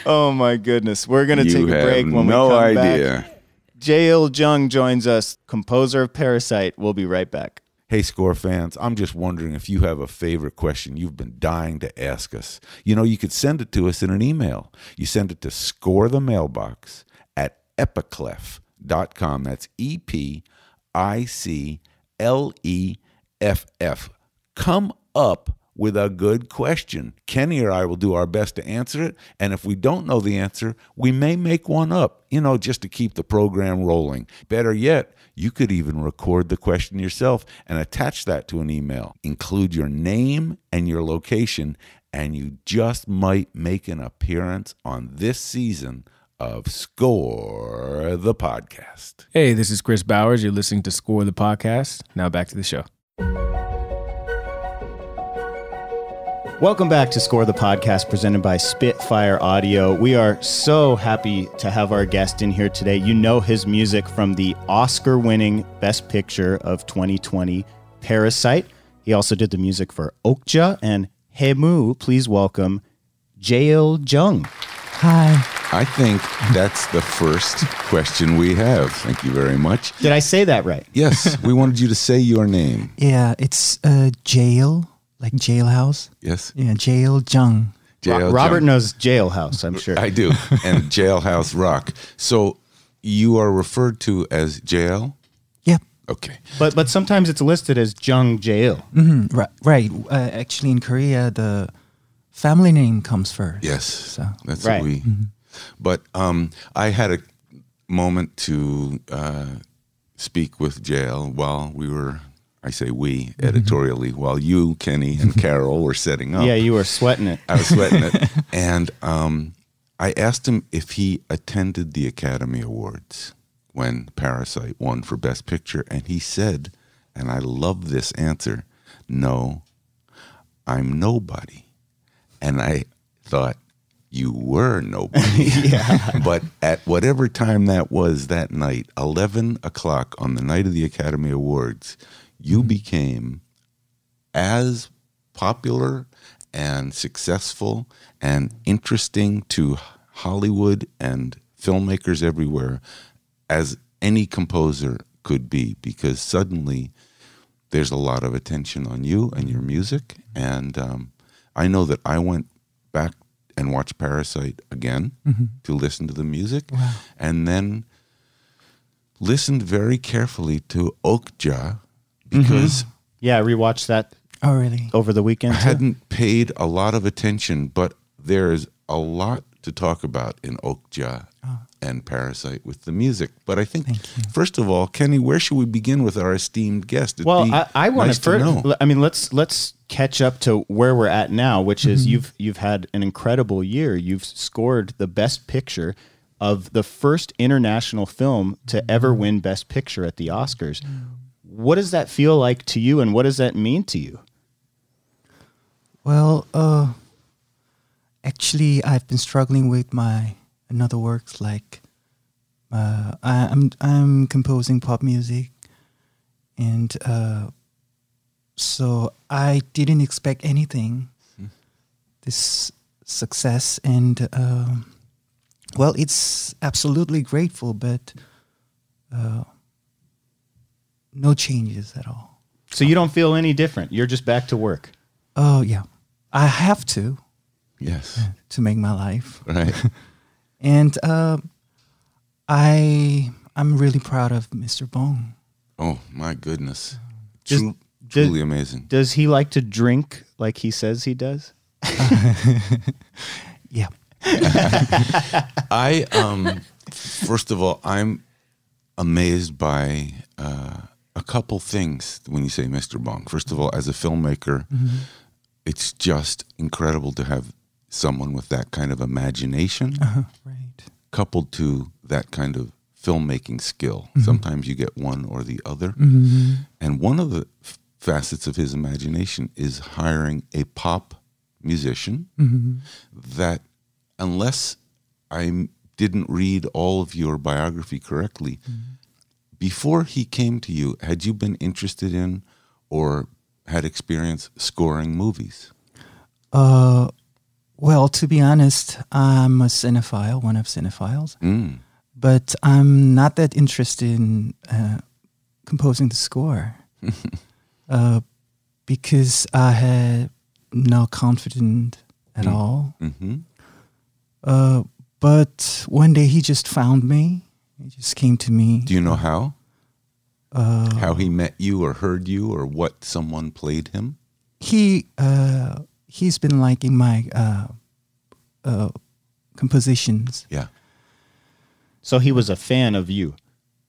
S2: Oh my goodness, we're gonna
S3: You
S2: take a break when
S3: no
S2: we come back.
S3: idea.
S2: Jaeil Jung joins us, composer of Parasite. We'll be right back.
S7: Hey, Score fans, I'm just wondering if you have a favorite question you've been dying to ask us. You know, you could send it to us in an email. You send it to score the mailbox at epicleff.com. That's E P I C L E F F. Come up with a good question. Kenny or I will do our best to answer it. And if we don't know the answer, we may make one up, you know, just to keep the program rolling. Better yet, you could even record the question yourself and attach that to an email. Include your name and your location, and you just might make an appearance on this season of Score the Podcast.
S8: Hey, this is Kris Bowers. You're listening to Score the Podcast. Now back to the show.
S2: Welcome back to Score the Podcast presented by Spitfire Audio. We are so happy to have our guest in here today. You know his music from the Oscar winning Best Picture of 2020, Parasite. He also did the music for Okja and Haemoo. Please welcome Jaeil Jung.
S9: Hi.
S3: I think that's the first question we have. Thank you very much.
S2: Did I say that right?
S3: Yes, we wanted you to say your name.
S9: Yeah, it's uh, Jaeil, like jailhouse.
S3: Yes,
S9: Yeah, Jaeil Jung.
S3: Jaeil
S2: Robert
S3: Jump.
S2: knows Jailhouse, I'm sure.
S3: I do. And Jailhouse Rock. So you are referred to as Jaeil?
S9: Yep.
S3: Okay.
S2: But but sometimes it's listed as Jung Jaeil.
S9: Mm, right. Right. Uh, actually, in Korea, the family name comes first.
S3: Yes.
S9: So
S3: That's
S2: Right.
S3: what we. But um, I had a moment to uh, speak with jail while we were, I say we, editorially, while you, Kenny, and Carol were setting up.
S2: Yeah, you were sweating it.
S3: I was sweating it. And um, I asked him if he attended the Academy Awards when Parasite won for Best Picture. And he said, and I love this answer no, I'm nobody. And I thought, you were nobody. But at whatever time that was that night, 11 o'clock on the night of the Academy Awards, you became as popular and successful and interesting to Hollywood and filmmakers everywhere as any composer could be because suddenly there's a lot of attention on you and your music. And um, I know that I went back and watched Parasite again to listen to the music and then listened very carefully to Okja because mm-hmm.
S2: Yeah, I rewatched that
S9: Oh, really?
S2: over the weekend.
S3: I
S2: too.
S3: hadn't paid a lot of attention, but there's a lot to talk about in Okja oh. and Parasite with the music. But I think, first of all, Kenny, where should we begin with our esteemed guest? It'd
S2: Well,
S3: be
S2: I, I want
S3: nice
S2: to first.
S3: know.
S2: I mean, let's let's catch up to where we're at now, which is mm-hmm. you've you've had an incredible year. You've scored the best picture of the first international film to ever mm-hmm. win best picture at the Oscars. What does that feel like to you, and what does that mean to you?
S9: Well, uh, actually, I've been struggling with my another works. Like, uh, I, I'm I'm composing pop music, and uh, so I didn't expect anything. This success, and um well, it's absolutely grateful, but uh, no changes at all.
S2: So you don't feel any different. You're just back to work.
S9: Oh yeah, I have to
S3: Yes.
S9: to make my life,
S3: Right.
S9: and uh, I I'm really proud of Mr. Bong.
S3: Oh my goodness.
S2: Just-
S3: True,
S2: did-
S3: truly amazing.
S2: Does he like to drink like he says he does?
S9: Yeah,
S3: I um first of all, I'm amazed by uh, a couple things when you say Mr. Bong. First of all, as a filmmaker, mm-hmm. it's just incredible to have someone with that kind of imagination uh-huh.
S9: right.
S3: coupled to that kind of filmmaking skill. Mm-hmm. Sometimes you get one or the other. Mm-hmm. And one of the f- facets of his imagination is hiring a pop musician that, unless I didn't read all of your biography correctly, before he came to you, had you been interested in or had experience scoring movies?
S9: Uh, well, to be honest, I'm a cinephile, one of cinephiles,
S3: Mm.
S9: but I'm not that interested in uh, composing the score uh, because I had no confidence at all.
S3: hmm
S9: Uh, but one day he just found me. He just came to me.
S3: Do you know how?
S9: Uh,
S3: How he met you or heard you or what someone played him?
S9: he uh, he's been liking my uh, uh, compositions.
S3: Yeah.
S2: So he was a fan of you.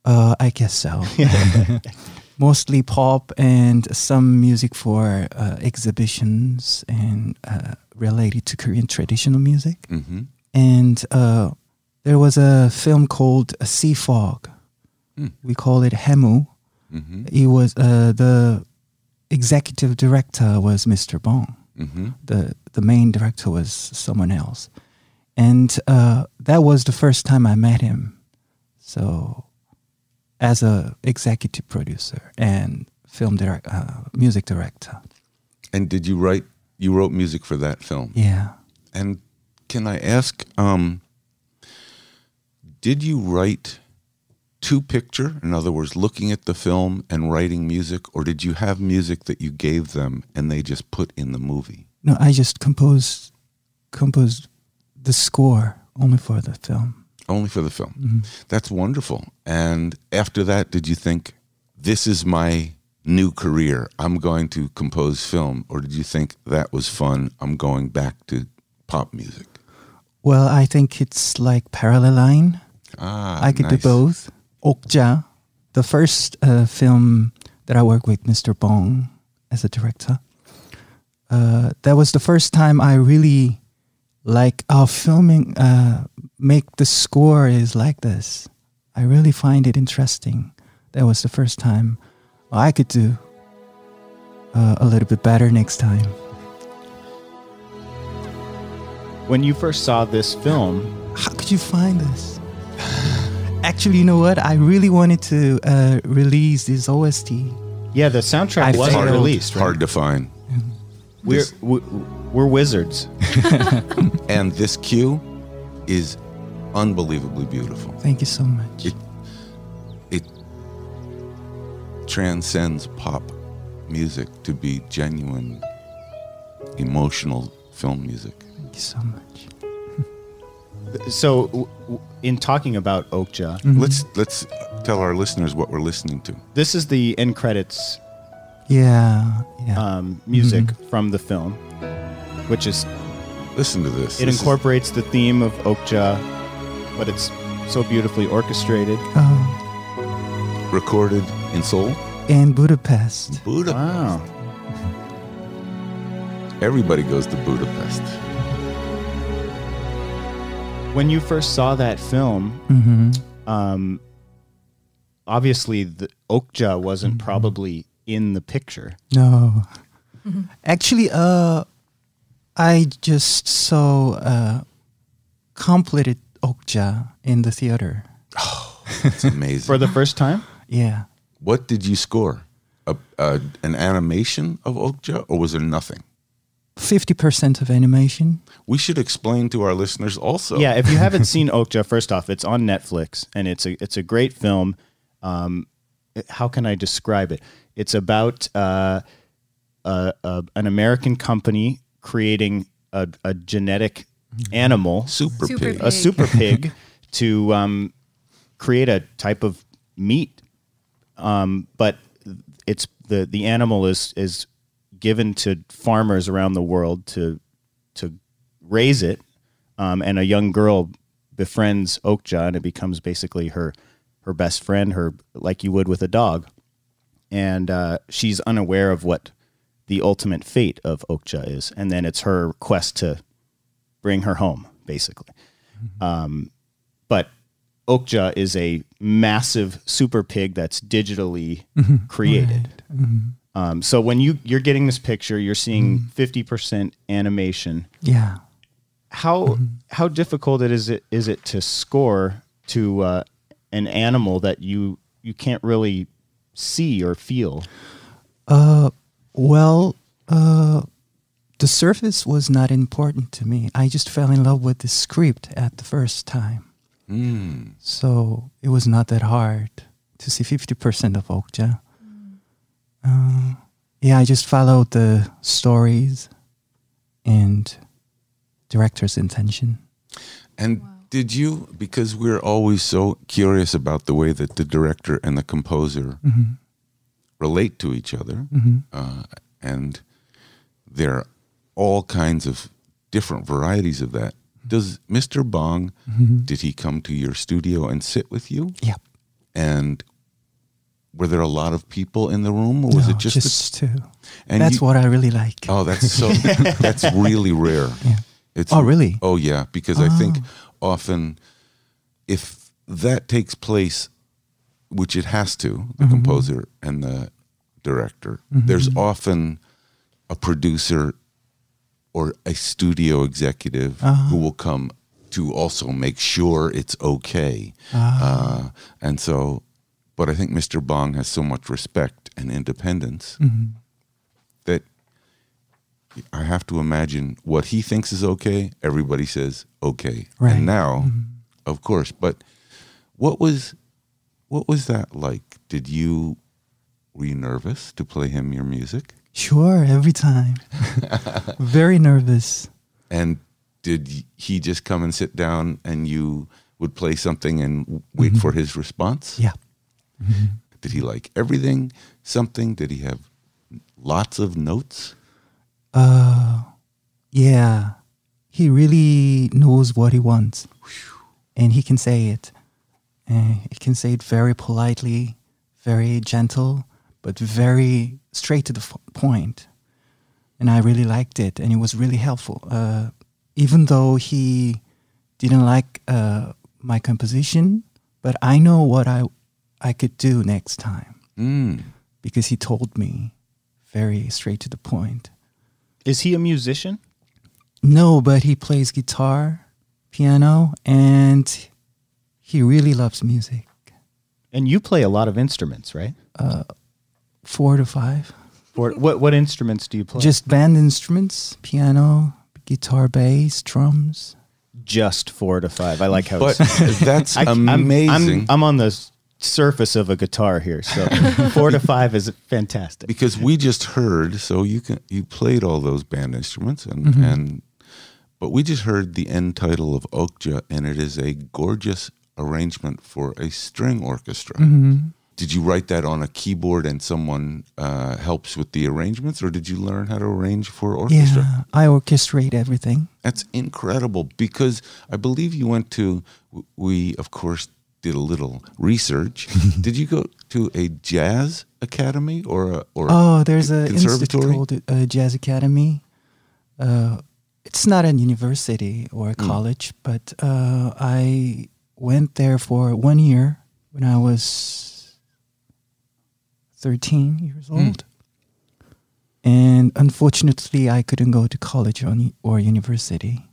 S9: Uh, I guess so. Mostly pop and some music for uh, exhibitions and uh, related to Korean traditional music.
S3: hmm
S9: And uh, there was a film called Sea Fog.
S3: Hmm.
S9: We call it Haemoo.
S3: hmm
S9: It was uh, the executive director was Mr. Bong.
S3: hmm
S9: the the main director was someone else, and uh, that was the first time I met him. So, as a executive producer and film direct, uh, music director,
S3: And did you write? You wrote music for that film.
S9: yeah,
S3: And can I ask? Um, did you write to picture? In other words, looking at the film and writing music, or did you have music that you gave them and they just put in the movie?
S9: no, I just composed composed the score only for the film.
S3: Only for the film. Mm-hmm. That's wonderful. And after that, did you think this is my new career? I'm going to compose film, or did you think that was fun? I'm going back to pop music.
S9: Well, I think it's like parallel line.
S3: Ah,
S9: I could
S3: nice.
S9: do both. Okja, the first uh, film that I worked with Mr. Bong as a director. Uh, that was the first time I really like our filming. Uh, make the score is like this. I really find it interesting. That was the first time I could do uh, a little bit better next time.
S2: When you first saw this film,
S9: How could you find this? Actually, you know what? I really wanted to uh, release this OST.
S2: yeah, the soundtrack
S9: I
S2: wasn't
S9: failed.
S2: released. Right?
S3: Hard to find.
S2: We're we- we're wizards.
S3: And this cue is unbelievably beautiful.
S9: Thank you so much.
S3: It it transcends pop music to be genuine emotional film music.
S9: Thank you so much.
S2: So, w- w- in talking about Okja,
S3: Let's let's tell our listeners what we're listening to.
S2: this is the end credits
S9: Yeah, yeah.
S2: um, music from the film, which is
S3: Listen to this.
S2: it
S3: This is-
S2: incorporates the theme of Okja, but it's so beautifully orchestrated.
S9: Uh,
S3: recorded in Seoul.
S9: in Budapest.
S3: Budapest.
S2: Wow.
S3: Everybody goes to Budapest.
S2: When you first saw that film,
S9: hmm
S2: um, obviously the Okja wasn't probably in the picture.
S9: No. Actually, uh, I just saw uh, completed Okja in the theater.
S3: Oh, it's amazing.
S2: For the first time?
S9: Yeah.
S3: what did you score? A, a, an animation of Okja, or was there nothing?
S9: 50% of animation.
S3: We should explain to our listeners also.
S2: Yeah, if you haven't seen Okja, first off, it's on Netflix and it's a it's a great film. Um, how can I describe it? It's about uh, a, a, an American company creating a, a genetic animal,
S3: super,
S6: Super
S3: pig.
S2: a super pig, to um, create a type of meat. Um, but it's the the animal is is given to farmers around the world to to raise it, um, and a young girl befriends Okja, and it becomes basically her her best friend, her like you would with a dog, and uh, she's unaware of what the ultimate fate of Okja is, and then it's her quest to bring her home, basically. Um, but Okja is a massive super pig that's digitally created. Um, so when you you're getting this picture, you're seeing 50% animation
S9: Yeah.
S2: how how difficult it is it is it to score to uh, an animal that you you can't really see or feel?
S9: Uh, well, uh, the surface was not important to me. I just fell in love with the script at the first time.
S3: Mm.
S9: So it was not that hard to see 50% of Okja. Uh, yeah, I just followed the stories and director's intention.
S3: And did you, because we're always so curious about the way that the director and the composer relate to each other, uh, and there are all kinds of different varieties of that. Does Mr. Bong, did he come to your studio and sit with you?
S9: Yep.
S3: And were there a lot of people in the room, or was
S9: No,
S3: it just, the-
S9: just two?
S3: and
S9: That's
S3: you-
S9: what I really like.
S3: Oh, that's so. that's really rare.
S9: Yeah.
S3: It's
S9: Oh, really?
S3: Oh, yeah. Because I think often, if that takes place, which it has to, the
S9: Mm-hmm.
S3: composer and the director, there's often a producer or a studio executive
S9: Uh-huh.
S3: who will come to also make sure it's okay.
S9: Uh-huh.
S3: Uh, and so, but I think Mr. Bong has so much respect and independence
S9: Mm-hmm.
S3: that I have to imagine what he thinks is okay. Everybody says okay,
S9: Right.
S3: and now, of course. But what was what was that like? Did you were you nervous to play him your music?
S9: Sure, every time. Very nervous.
S3: And did he just come and sit down and you would play something and wait for his response?
S9: Yeah.
S3: Did he like everything? Something? Did he have lots of notes?
S9: Uh, yeah. He really knows what he wants. And he can say it. And he can say it very politely, very gentle, but very straight to the f- point. And I really liked it. And it was really helpful. Uh, even though he didn't like uh, my composition, but I know what I, I could do next time
S3: Mm.
S9: because he told me very straight to the point.
S2: Is he a musician?
S9: No, but he plays guitar, piano, and he really loves music.
S2: And you play a lot of instruments, right?
S9: Four to five.
S2: Or what what instruments do you play?
S9: Just band instruments, piano, guitar, bass, drums.
S2: just four to five. I like how.
S3: But
S2: it's-
S3: that's
S2: I, I'm-
S3: amazing.
S2: I'm, I'm, on the s- surface of a guitar here, so four to five is fantastic.
S3: because we just heard so you can you played all those band instruments and
S9: Mm-hmm.
S3: and but we just heard the end title of Okja and it is a gorgeous arrangement for a string orchestra.
S9: Mm-hmm.
S3: Did you write that on a keyboard and someone uh, helps with the arrangements, or did you learn how to arrange for orchestra?
S9: Yeah, I orchestrate everything.
S3: That's incredible because I believe you went to. We of course did a little research. did you go to a jazz academy or a or a
S9: Oh, there's a institute
S3: conservatory?
S9: called uh, Jazz Academy. Uh, it's not a university or a
S3: Mm.
S9: college, but uh, I went there for one year when I was 13 years old. And unfortunately, I couldn't go to college or, or university.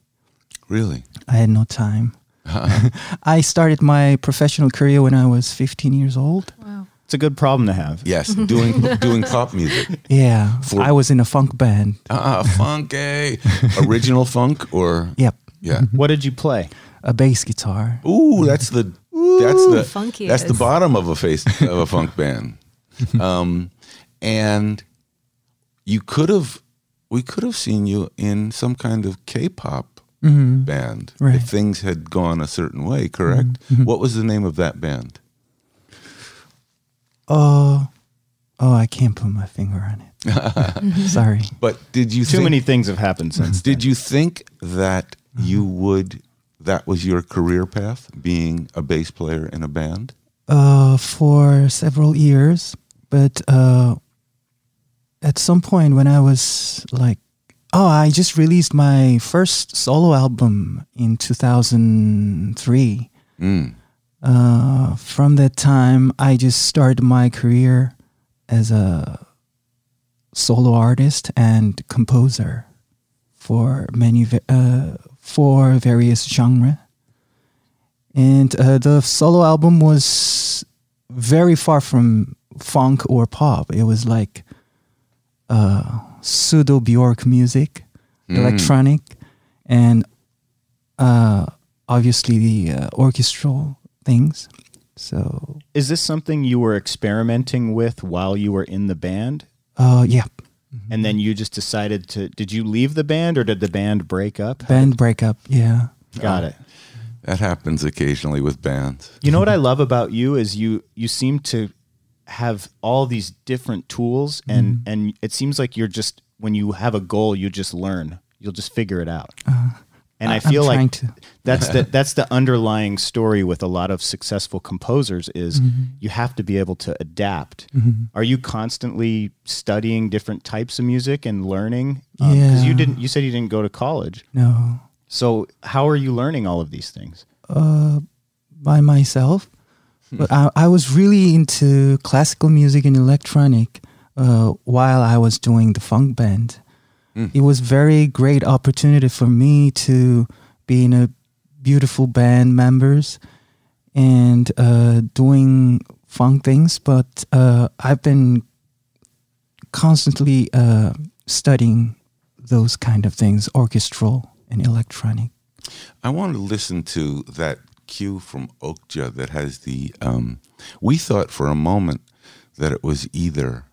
S3: Really?
S9: I had no time. I started my professional career when I was 15 years old.
S6: Wow.
S2: It's a good problem to have.
S3: Yes, doing doing pop music.
S9: Yeah,
S3: For-
S9: I was in a funk band.
S3: Ah, funky. Original funk or
S9: Yep,
S3: yeah.
S2: What did you play?
S9: a bass guitar.
S3: Ooh, that's the that's the
S6: funky
S3: that's the bottom of a face of a funk band. Um, and you could have we could have seen you in some kind of K-pop Mm-hmm. band
S9: Right.
S3: if things had gone a certain way. Correct. Mm-hmm. Mm-hmm. What was the name of that band?
S9: Oh, oh, I can't put my finger on it. Sorry.
S3: But did you
S2: Too
S3: think,
S2: many things have happened since.
S3: Did you think that you would that was your career path, being a bass player in a band?
S9: Uh, for several years, but uh, at some point when I was like, oh, I just released my first solo album in 2003.
S3: Mm.
S9: Uh, from that time, I just started my career as a solo artist and composer for many uh, for various genre. And uh, the solo album was very far from funk or pop. It was like uh, pseudo Bjork music, electronic, and uh, obviously the uh, orchestral things. So,
S2: Is this something you were experimenting with while you were in the band?
S9: uh, yeah,
S2: And then you just decided to did you leave the band or did the band break up?
S9: band break up. Yeah.
S2: Got it.
S3: That happens occasionally with bands.
S2: You know what I love about you is you you seem to have all these different tools and mm-hmm. and it seems like you're just when you have a goal you just learn. You'll just figure it out. Uh, and I
S9: I-
S2: feel like
S9: to.
S2: that's the that's the underlying story with a lot of successful composers is mm-hmm. you have to be able to adapt. Mm-hmm. Are you constantly studying different types of music and learning? Um, because you
S9: Yeah.
S2: didn't. You said you didn't go to college.
S9: No.
S2: So how are you learning all of these things?
S9: uh, by myself. But I, I was really into classical music and electronic uh, while I was doing the funk band. It was very great opportunity for me to be in a beautiful band members and uh, doing funk things. But uh, I've been constantly uh, studying those kind of things, orchestral and electronic.
S3: I want to listen to that cue from Okja that has the. Um, we thought for a moment that it was either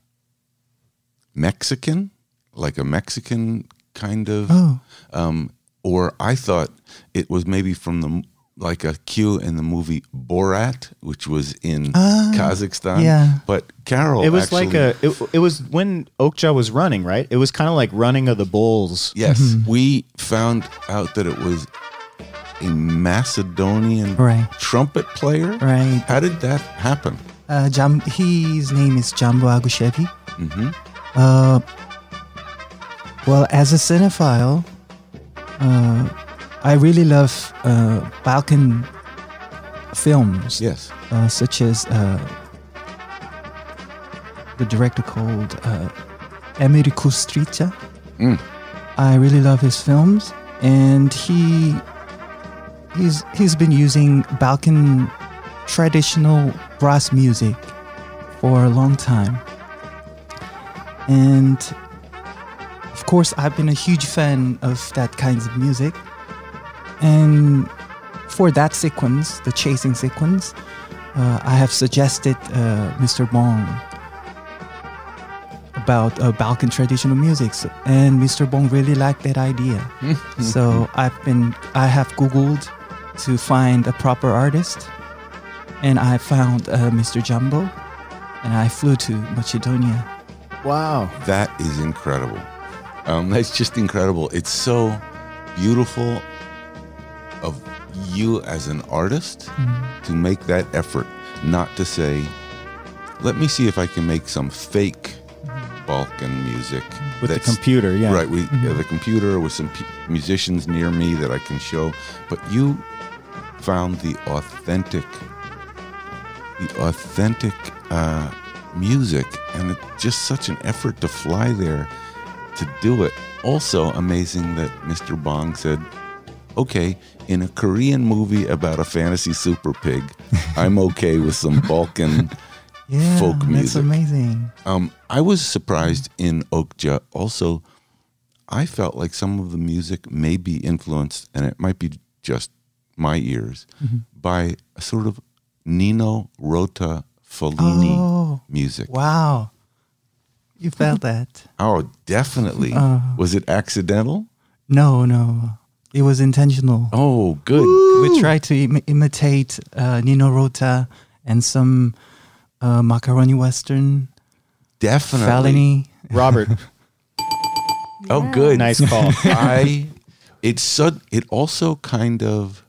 S3: Mexican, like a Mexican kind of,
S9: Oh.
S3: um, or I thought it was maybe from the like a cue in the movie Borat, which was in Kazakhstan.
S9: Ah, yeah.
S3: but Carol,
S2: It was like a. It, it was when Okja was running, right? It was kind of like running of the bulls.
S3: Yes,
S9: Mm-hmm.
S3: we found out that it was a Macedonian
S9: Right.
S3: trumpet player.
S9: Right.
S3: How did that happen?
S9: Uh, Jam- his name is Jambo Agushevi.
S3: hmm
S9: Uh, well, as a cinephile, uh, I really love uh, Balkan films,
S3: Yes.
S9: uh, such as uh, the director called uh, Emir Kusturica.
S3: Mm.
S9: I really love his films, and he he's he's been using Balkan traditional brass music for a long time. And of course, I've been a huge fan of that kinds of music. And for that sequence, the chasing sequence, uh, I have suggested uh, Mr. Bong about uh, Balkan traditional music, so, and Mr. Bong really liked that idea. so I've been, I have Googled to find a proper artist, and I found uh, Mr. Jumbo, and I flew to Macedonia.
S2: Wow.
S3: That is incredible. Um, that's just incredible. It's so beautiful of you as an artist to make that effort, not to say, let me see if I can make some fake Balkan music
S2: With the computer, yeah.
S3: Right, we uh, the computer with some p- musicians near me that I can show. But you found the authentic, the authentic uh, music, and it's just such an effort to fly there to do it. Also, amazing that Mr. Bong said, okay, in a Korean movie about a fantasy super pig, I'm okay with some Balkan
S9: Yeah,
S3: folk music.
S9: that's amazing.
S3: Um, I was surprised in Okja. Also, I felt like some of the music may be influenced, and it might be just my ears,
S9: Mm-hmm.
S3: by a sort of Nino Rota Fellini
S9: Oh,
S3: music.
S9: wow. You felt that?
S3: Oh, definitely.
S9: Uh.
S3: was it accidental?
S9: No, no. It was intentional.
S3: Oh, good.
S9: We tried to Im- imitate uh, Nino Rota and some uh, macaroni western,
S3: Definitely.
S9: Fellini.
S2: Robert,
S3: Oh, good.
S2: nice call.
S3: I it so it also kind of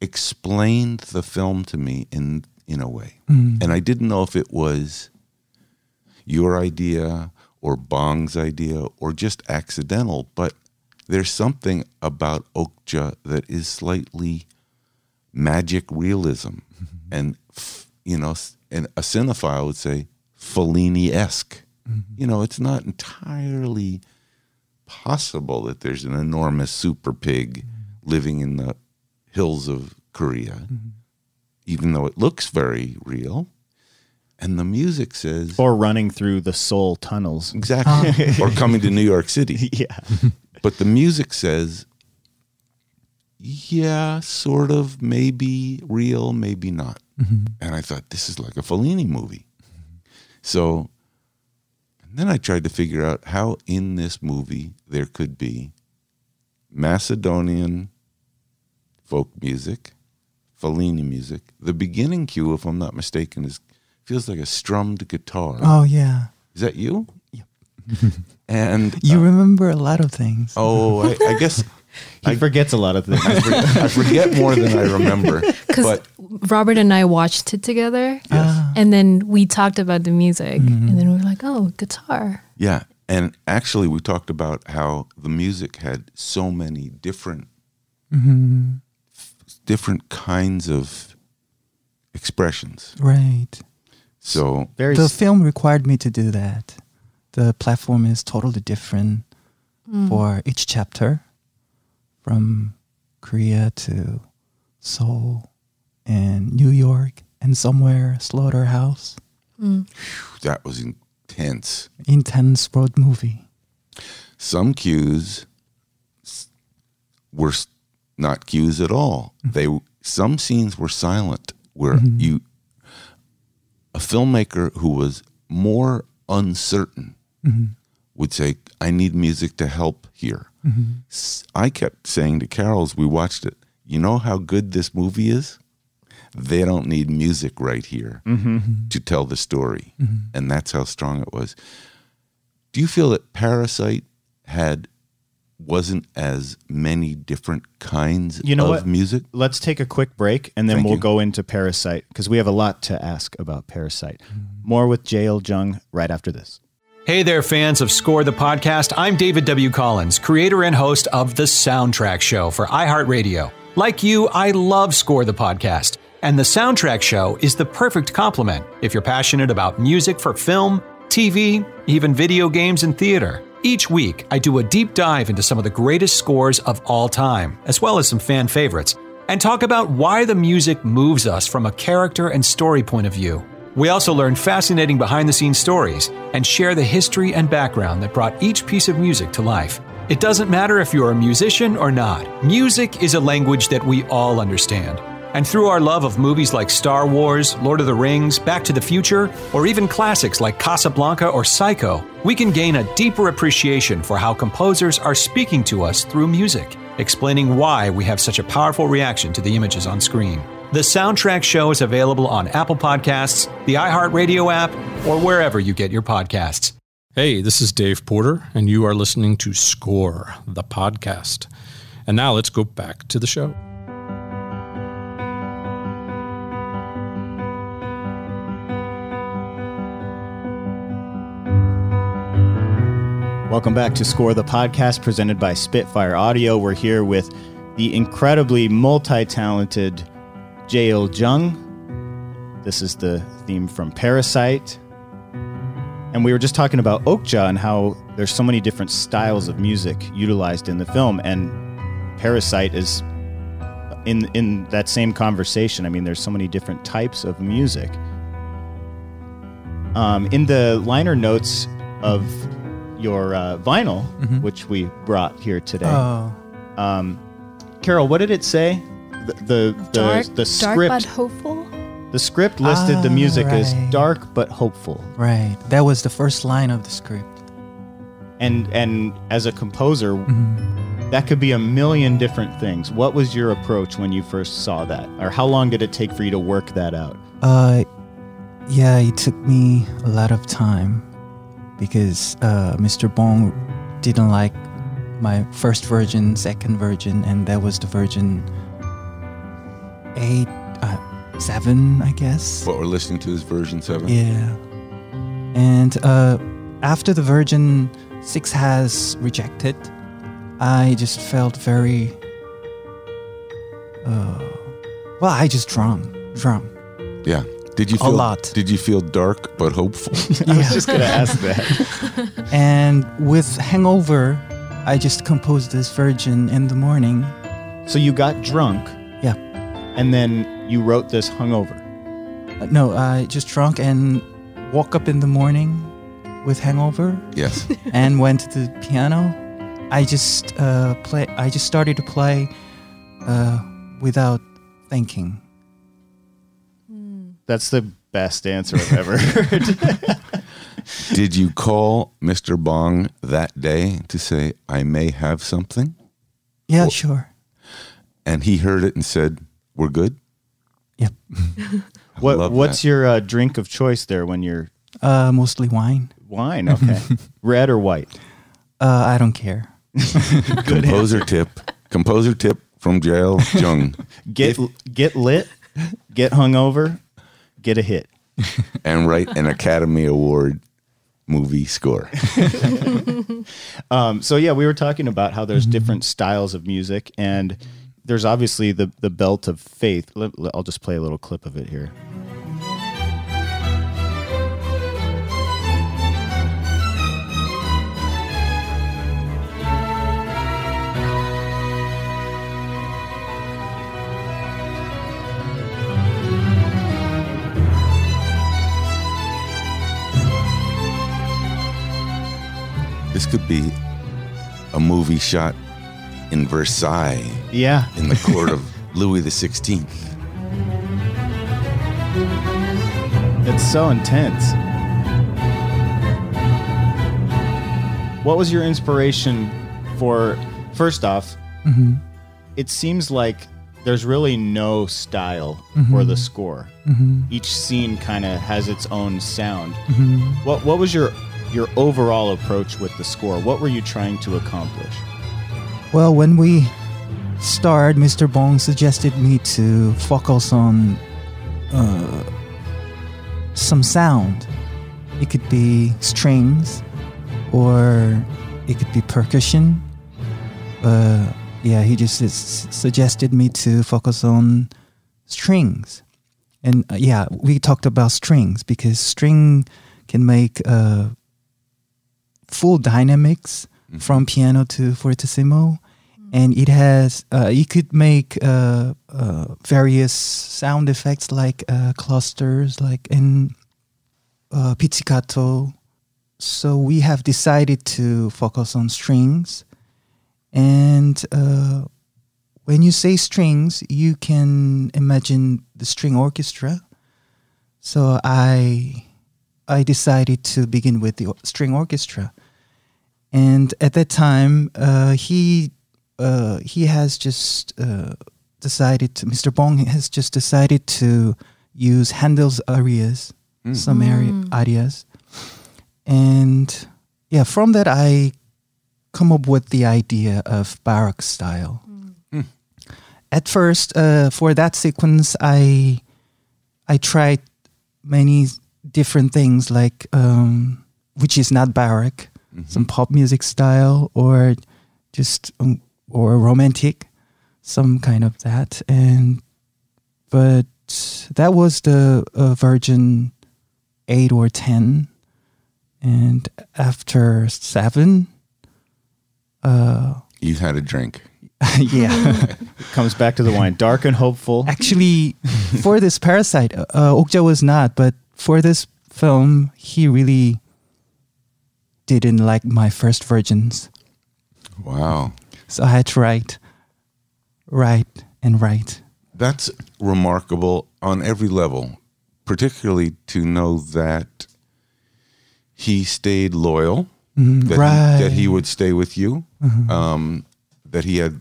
S3: explained the film to me in in a way, mm. and I didn't know if it was your idea or Bong's idea or just accidental, but there's something about Okja that is slightly magic realism, mm-hmm. and f- you know, and a cinephile would say Fellini esque. Mm-hmm. You know, it's not entirely possible that there's an enormous super pig mm. living in the hills of Korea, mm-hmm. even though it looks very real. And the music says
S2: or running through the Seoul tunnels.
S3: exactly, or coming to New York City.
S2: Yeah.
S3: But the music says, yeah, sort of, maybe real, maybe not. Mm-hmm. And I thought, this is like a Fellini movie. So and then I tried to figure out how in this movie there could be Macedonian folk music, Fellini music. The beginning cue, if I'm not mistaken, is feels like a strummed guitar.
S9: Oh, yeah.
S3: Is that you? Yep. and
S9: You uh, remember a lot of things.
S3: oh, I, I guess
S2: He forgets a lot of things.
S3: I forget more than I remember.
S6: Because
S3: But
S6: Robert and I watched it together, ah. and then we talked about the music, mm-hmm. and then we were like, "Oh, guitar."
S3: yeah, and actually, we talked about how the music had so many different, f- different kinds of expressions.
S9: Right.
S3: So
S2: Very
S9: the
S2: s-
S9: film required me to do that. The platform is totally different hmm. for each chapter from Korea to Seoul and New York and somewhere Slaughterhouse. Hmm.
S3: that was intense.
S9: Intense road movie.
S3: Some cues were s- not cues at all. Mm-hmm. They some scenes were silent where mm-hmm. you a filmmaker who was more uncertain mm-hmm. would say, "I need music to help here." I kept saying to Carol as we watched it, "You know how good this movie is." They don't need music right here to tell the story, and that's how strong it was. Do you feel that Parasite had wasn't as many different kinds
S2: You know
S3: of
S2: what?
S3: music?
S2: Let's take a quick break and then
S3: Thank
S2: we'll
S3: you.
S2: go into Parasite because we have a lot to ask about Parasite. More with Jaeil Jung right after this.
S10: Hey there, fans of Score the Podcast. I'm David W. Collins, creator and host of The Soundtrack Show for iHeartRadio. Like you, I love Score the Podcast. And The Soundtrack Show is the perfect complement if you're passionate about music for film, TV, even video games and theater. Each week, I do a deep dive into some of the greatest scores of all time, as well as some fan favorites, and talk about why the music moves us from a character and story point of view. We also learn fascinating behind the scenes stories and share the history and background that brought each piece of music to life. It doesn't matter if you're a musician or not, music is a language that we all understand. And through our love of movies like Star Wars, Lord of the Rings, Back to the Future, or even classics like Casablanca or Psycho, we can gain a deeper appreciation for how composers are speaking to us through music, explaining why we have such a powerful reaction to the images on screen. The Soundtrack Show is available on Apple Podcasts, the iHeartRadio app, or wherever you get your podcasts.
S11: Hey, this is Dave Porter, and you are listening to Score, the podcast. And now let's go back to the show.
S2: Welcome back to Score the Podcast presented by Spitfire Audio. We're here with the incredibly multi talented Jaeil Jung. This is the theme from Parasite. And we were just talking about Okja and how there's so many different styles of music utilized in the film, and Parasite is in in that same conversation. I mean, there's so many different types of music. Um, in the liner notes of your uh, vinyl,
S9: Mhm.
S2: which we brought here today,
S9: Oh.
S2: um, Carol, what did it say? The the the,
S6: dark,
S2: the
S6: dark
S2: script
S6: but hopeful.
S2: the script listed the
S9: Ah,
S2: music as dark but hopeful.
S9: Right. That was the first line of the script.
S2: And and as a composer,
S9: Mhm.
S2: that could be a million different things. What was your approach when you first saw that? Or how long did it take for you to work that out?
S9: Uh, yeah, it took me a lot of time because uh, Mr. Bong didn't like my first version, second version, and that was the version eight, uh, seven, I guess.
S3: What we're listening to is version seven.
S9: Yeah. And uh, after the version six has rejected, I just felt very. Uh, well, I just drunk, drunk.
S3: Yeah. Did you
S9: A
S3: feel
S9: lot.
S3: Did you feel dark but hopeful?
S2: I was just gonna ask that.
S9: And with Hangover, I just composed this version in the morning.
S2: So you got drunk.
S9: Yeah.
S2: And then you wrote this hungover.
S9: Uh, no, I just drunk and woke up in the morning with Hangover
S3: yes.
S9: and went to the piano. I just uh, play. I just started to play uh, without thinking.
S2: That's the best answer I've ever heard.
S3: Did you call Mr. Bong that day to say I may have something?
S9: Yeah,
S3: Well-
S9: sure.
S3: And he heard it and said, "We're good."
S9: Yep.
S2: what what's
S3: that.
S2: your uh, drink of choice there when you're
S9: Uh, mostly wine.
S2: wine? Okay. Red or white?
S9: Uh, I don't care.
S3: Composer tip. Composer tip from Jaeil Jung.
S2: Get get lit, get hungover, get a hit.
S3: and write an Academy Award movie score.
S2: Um, so yeah, we were talking about how there's different styles of music, and there's obviously the the belt of faith. I'll just play a little clip of it here.
S3: This could be a movie shot in Versailles
S2: Yeah,
S3: in the court of Louis XVI.
S2: it's so intense. What was your inspiration for? First off,
S9: hmm
S2: it seems like there's really no style for the score.
S9: hmm
S2: Each scene kind of has its own sound.
S9: hmm
S2: What what was your your overall approach with the score? What were you trying to accomplish?
S9: Well, when we started, Mr. Bong suggested me to focus on uh, some sound. It could be strings, or it could be percussion. Uh, yeah, he just suggested me to focus on strings. And uh, yeah, we talked about strings because string can make uh, full dynamics from piano to fortissimo, and it has uh, you could make uh, uh, various sound effects like uh, clusters, like in uh, pizzicato. So we have decided to focus on strings, and uh, when you say strings, you can imagine the string orchestra. So I I decided to begin with the string orchestra, and at that time, uh, he uh, he has just uh, decided to. Mr. Bong has just decided to use Handel's arias, some area arias, and yeah, from that I come up with the idea of baroque style. At first, uh, for that sequence, I I tried many different things, like um, which is not baroque, some pop music style, or just um, or romantic, some kind of that. And but that was the uh, version eight or ten, and after seven, uh,
S3: You had a drink.
S9: yeah.
S2: Comes back to the wine. Dark and hopeful.
S9: Actually, for this Parasite, uh, Okja was not, but for this film, he really didn't like my first virgins.
S3: Wow.
S9: So I had to write, write, and write.
S3: That's remarkable on every level, particularly to know that he stayed loyal,
S9: Mhm,
S3: that,
S9: right.
S3: he, that he would stay with you,
S9: Mhm.
S3: um, that he had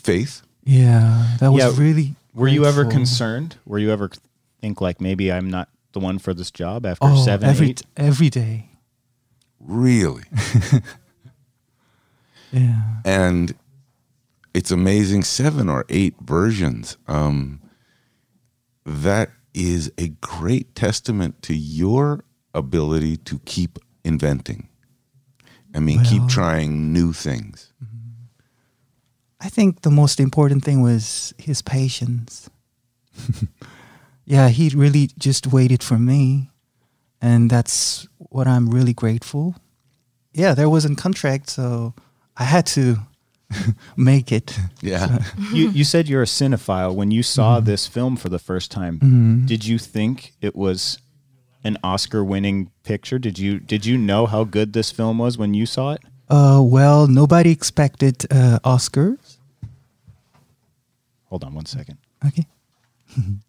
S3: faith.
S9: Yeah, that was
S2: Yeah,
S9: really.
S2: Were you ever concerned? Were you ever think like maybe I'm not the one for this job after
S9: Oh,
S2: seven,
S9: every
S2: eight?
S9: every day.
S3: Really?
S9: Yeah.
S3: and it's amazing seven or eight versions um, that is a great testament to your ability to keep inventing i mean keep trying new things
S9: I think the most important thing was his patience. yeah, he really just waited for me, and that's what I'm really grateful. Yeah, there wasn't contract, so I had to make it.
S3: Yeah.
S2: you, you said you're a cinephile. When you saw this film for the first time,
S9: Mhm.
S2: did you think it was an Oscar-winning picture? Did you did you know how good this film was when you saw it?
S9: Uh, well, nobody expected uh, Oscars.
S2: Hold on one second.
S9: Okay,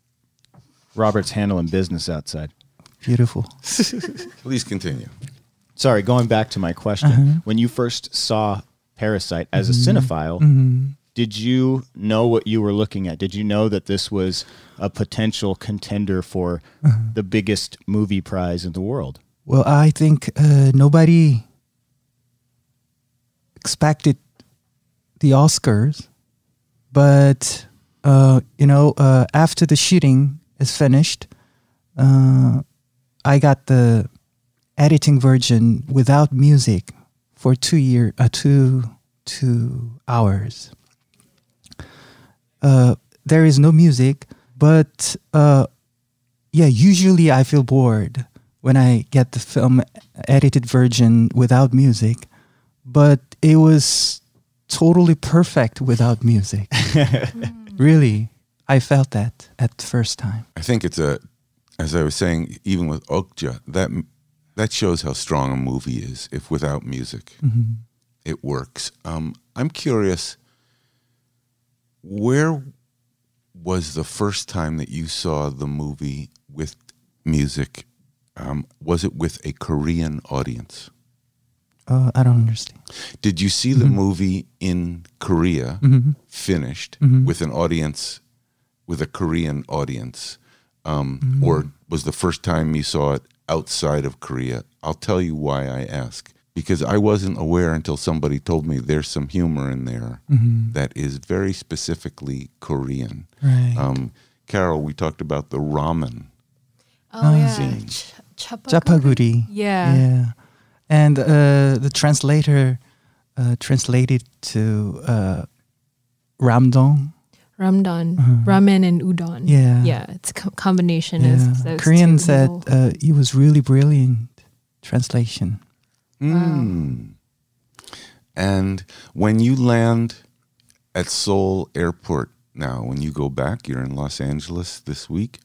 S2: Robert's handling business outside.
S9: beautiful.
S3: please continue
S2: Sorry, going back to my question.
S9: Uh-huh.
S2: When you first saw Parasite as a
S9: Mhm.
S2: cinephile,
S9: Mhm.
S2: did you know what you were looking at? Did you know that this was a potential contender for
S9: Uh-huh.
S2: the biggest movie prize in the world?
S9: Well, I think uh, nobody expected the Oscars, but uh, you know, uh, after the shooting is finished, uh, I got the editing version without music for two year, uh, two two hours. Uh, there is no music, but uh, yeah, usually I feel bored when I get the film edited version without music, but it was totally perfect without music. really, I felt that at the first time.
S3: i think it's a as i was saying even with okja that that shows how strong a movie is if without music
S9: Mhm.
S3: it works. Um, I'm curious, where was the first time that you saw the movie with music? Um, was it with a Korean audience?
S9: Uh, I don't understand.
S3: Did you see the movie in Korea
S9: Mhm.
S3: finished
S9: Mhm.
S3: with an audience, with a Korean audience? Um,
S9: Mm.
S3: Or was the first time you saw it outside of Korea? I'll tell you why I ask. Because I wasn't aware until somebody told me there's some humor in there
S9: Mhm.
S3: that is very specifically Korean.
S9: Right.
S3: Um, Carol, we talked about the ramen.
S6: Oh, yeah.
S3: scene.
S6: Ch- chapaguri?
S9: Japaguri.
S6: Yeah.
S9: Yeah. And uh, the translator uh, translated to uh, Ramdon.
S6: Ramdon,
S9: Uh-huh.
S6: ramen and udon.
S9: Yeah.
S6: Yeah. It's a co- combination
S9: Yeah.
S6: of those
S9: Korean
S6: two
S9: said uh, it was really brilliant translation.
S3: Mm. And when you land at Seoul Airport now, when you go back, you're in Los Angeles this week.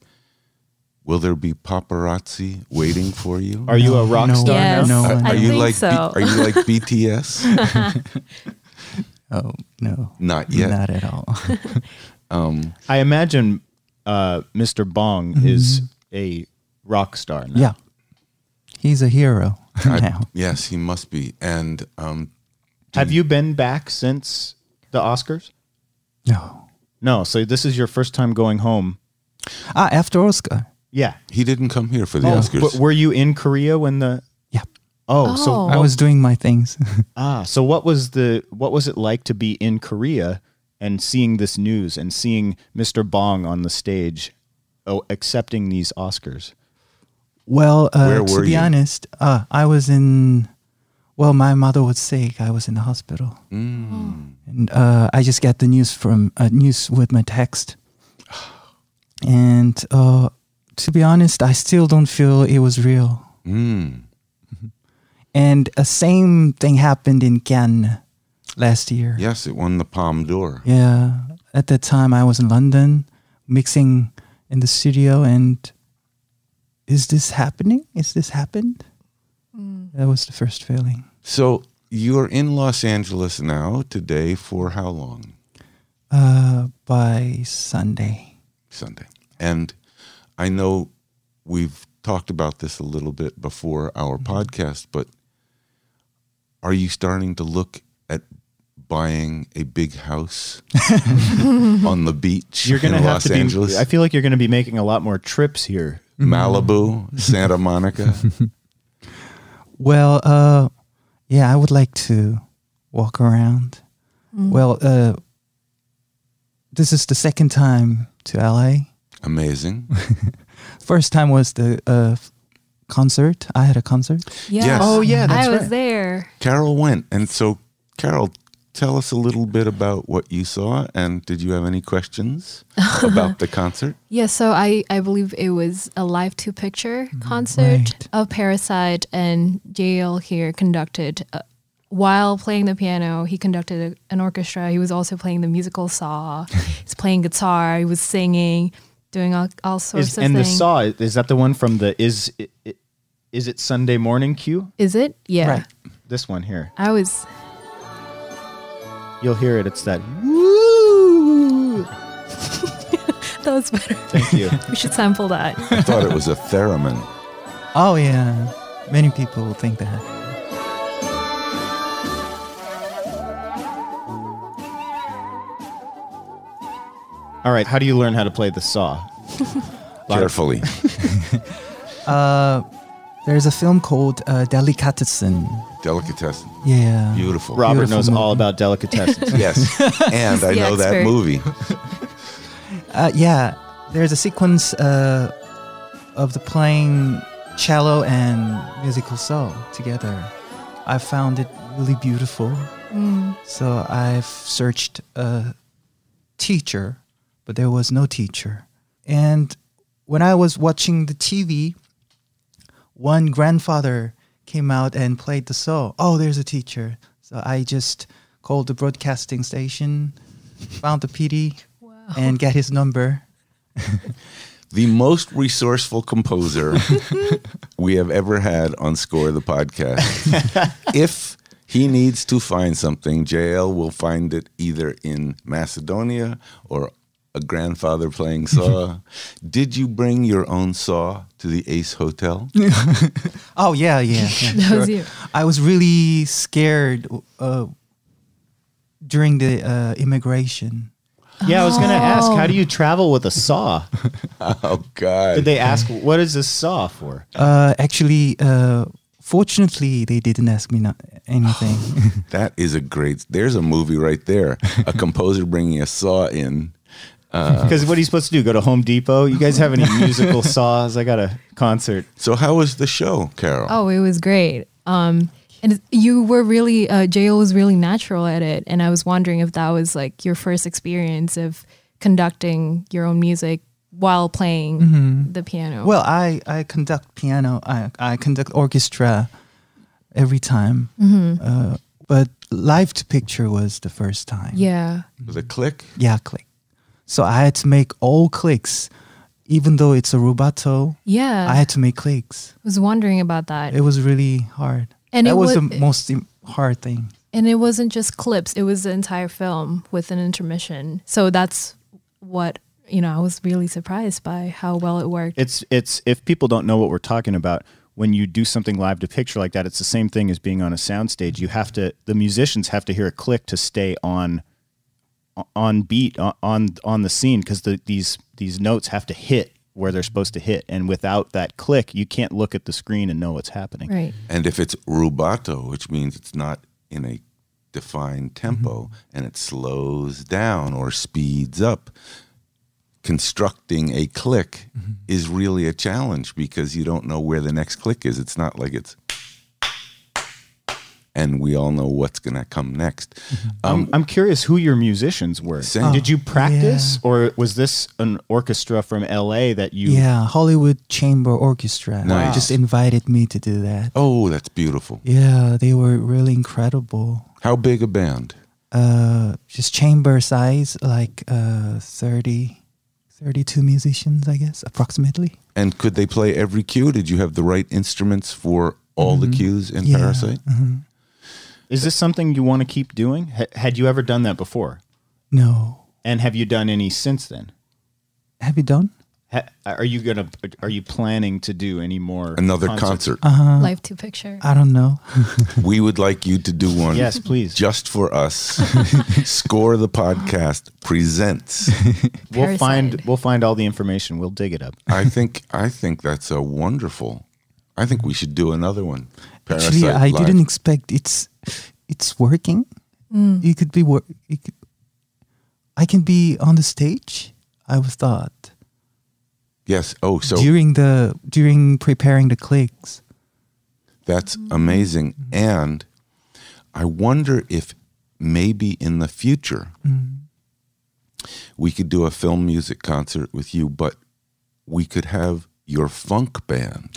S3: Will there be paparazzi waiting for you?
S2: Are you a rock
S9: no,
S2: star
S6: Yes,
S2: now?
S3: Are,
S6: I
S3: are you
S6: think
S3: like B-
S6: so.
S3: are you like BTS?
S9: Oh no,
S3: Not yet.
S9: not at all.
S3: Um,
S2: I imagine uh, Mr. Bong is a rock star now.
S9: yeah, he's a hero
S3: I-
S9: now.
S3: yes, he must be. And um,
S2: Have you been back since the Oscars?
S9: No,
S2: No. So this is your first time going home.
S9: ah, after Oscar.
S2: Yeah.
S3: he didn't come here for the
S2: Oh,
S3: Oscars.
S2: but were you in Korea when the?
S9: Yeah.
S2: Oh, so
S6: Oh.
S9: I was doing my things.
S2: ah, so what was the what was it like to be in Korea and seeing this news and seeing Mr. Bong on the stage, oh, accepting these Oscars?
S9: well, uh, to be
S3: you?
S9: honest, uh, I was in. Well, my mother was sick. I was in the hospital,
S3: Mm.
S9: and uh, I just got the news from uh, news with my text. And uh, to be honest, I still don't feel it was real.
S3: Mm.
S9: And a same thing happened in Cannes last year.
S3: Yes, it won the Palme d'Or.
S9: Yeah. At that time, I was in London mixing in the studio, and is this happening? Is this happened? That was the first feeling.
S3: So you're in Los Angeles now today for how long?
S9: Uh, by Sunday.
S3: Sunday. And I know we've talked about this a little bit before our
S9: Mm-hmm.
S3: podcast, but are you starting to look at buying a big house on the beach
S2: You're gonna
S3: in
S2: have
S3: Los
S2: to be.
S3: Angeles?
S2: I feel like you're going to be making a lot more trips here.
S3: Malibu, Santa Monica.
S9: Well, uh, yeah, I would like to walk around. Well, uh, this is the second time to LA.
S3: Amazing.
S9: First time was the uh, f- concert. I had a concert.
S6: Yeah.
S3: Yes.
S2: Oh, yeah, that's
S6: I was
S2: right.
S6: there.
S3: Carol went. And so, Carol, tell us a little bit about what you saw. And did you have any questions about the concert?
S6: Yeah, so I, I believe it was a live to picture concert
S9: Right.
S6: of Parasite, and JL here conducted. Uh, while playing the piano, he conducted a, an orchestra. He was also playing the musical Saw. He's playing guitar. He was singing, doing all, all sorts
S2: Is,
S6: of
S2: and the saw is that the one from the is it, it, is it Sunday morning cue?
S6: Is it? Yeah.
S9: Right.
S2: This one here.
S6: I was.
S2: You'll hear it. It's that woo.
S6: That was better.
S2: Thank you.
S6: we should sample that.
S3: I thought it was a theremin.
S9: Oh yeah, many people think that.
S2: All right. How do you learn how to play the saw?
S3: Carefully.
S9: Uh, there's a film called uh, Delicatessen.
S3: Delicatessen.
S9: Yeah.
S3: Beautiful.
S2: Robert
S9: Beautiful
S2: knows all about delicatessen.
S3: Yes. And I
S6: the
S3: know that movie.
S9: Uh, yeah, there's a sequence uh, of the playing cello and musical saw together. I found it really beautiful. So I've searched a teacher, but there was no teacher. And when I was watching the TV, one grandfather came out and played the saw. Oh, there's a teacher. So I just called the broadcasting station, found the PD, and get his number.
S3: the most resourceful composer we have ever had on Score the podcast. if he needs to find something, JL will find it either in Macedonia or a grandfather playing saw. Did you bring your own saw to the Ace Hotel?
S9: Oh yeah, yeah. yeah
S6: That was you.
S9: I was really scared uh, during the uh, immigration.
S2: yeah, I was going to ask. How do you travel with a saw?
S3: Oh God!
S2: Did they ask what is this saw for?
S9: Uh, actually, uh, fortunately, they didn't ask me not anything.
S3: that is a great. There's a movie right there. A composer bringing a saw in.
S2: Because what are you supposed to do? Go to Home Depot? You guys have any musical saws? I got a concert.
S3: So how was the show, Carol?
S6: Oh, it was great. Um, and you were really, uh, JL was really natural at it. And I was wondering if that was like your first experience of conducting your own music while playing the piano.
S9: well, I, I conduct piano. I, I conduct orchestra every time. Uh, but live to picture was the first time.
S6: yeah.
S3: With a click.
S9: Yeah, click. So I had to make all clicks, even though it's a rubato.
S6: Yeah.
S9: I had to make clicks.
S6: I was wondering about that.
S9: It was really hard.
S6: And
S9: that
S6: it
S9: was
S6: wa-
S9: the most hard thing.
S6: and it wasn't just clips, it was the entire film with an intermission. So that's what, you know, I was really surprised by how well it worked.
S2: It's it's if people don't know what we're talking about, when you do something live to picture like that, it's the same thing as being on a soundstage. You have to the musicians have to hear a click to stay on on beat on on, on the scene because the, these these notes have to hit where they're supposed to hit, and without that click, you can't look at the screen and know what's happening.
S6: right.
S3: And if it's rubato, which means it's not in a defined tempo mm-hmm. and it slows down or speeds up, constructing a click mm-hmm. is really a challenge because you don't know where the next click is. It's not like it's and we all know what's going to come next. Um,
S2: I'm, I'm curious who your musicians were.
S3: Same.
S2: Did you practice,
S9: yeah.
S2: or was this an orchestra from LA that you?
S9: yeah, Hollywood Chamber Orchestra
S3: Nice.
S9: just invited me to do that.
S3: oh, that's beautiful.
S9: Yeah, they were really incredible.
S3: How big a band?
S9: Uh, just chamber size, like uh, 30, 32 musicians, I guess, approximately.
S3: And could they play every cue? Did you have the right instruments for all the cues in
S9: Mm-hmm. Yeah,
S3: Parasite?
S9: mhm.
S2: Is this something you want to keep doing? Ha- had you ever done that before?
S9: No.
S2: And have you done any since then?
S9: Have you done?
S2: Ha- are you gonna? Are you planning to do any more?
S3: Another
S2: concerts?
S3: concert.
S9: Uh,
S6: Life to picture.
S9: I don't know.
S3: we would like you to do one.
S2: Yes, please.
S3: Just for us. Score the podcast presents.
S2: We'll find. We'll find all the information. We'll dig it up.
S3: I think I think that's a wonderful. I think we should do another one.
S9: Actually, I
S3: Live.
S9: didn't expect it's it's working. Mm. You could be work. Could, I can be on the stage. I was thought
S3: Yes. Oh, so
S9: during the during preparing the clicks.
S3: that's mm. amazing. Mm-hmm. And I wonder if maybe in the future mm-hmm. we could do a film music concert with you, but we could have your funk band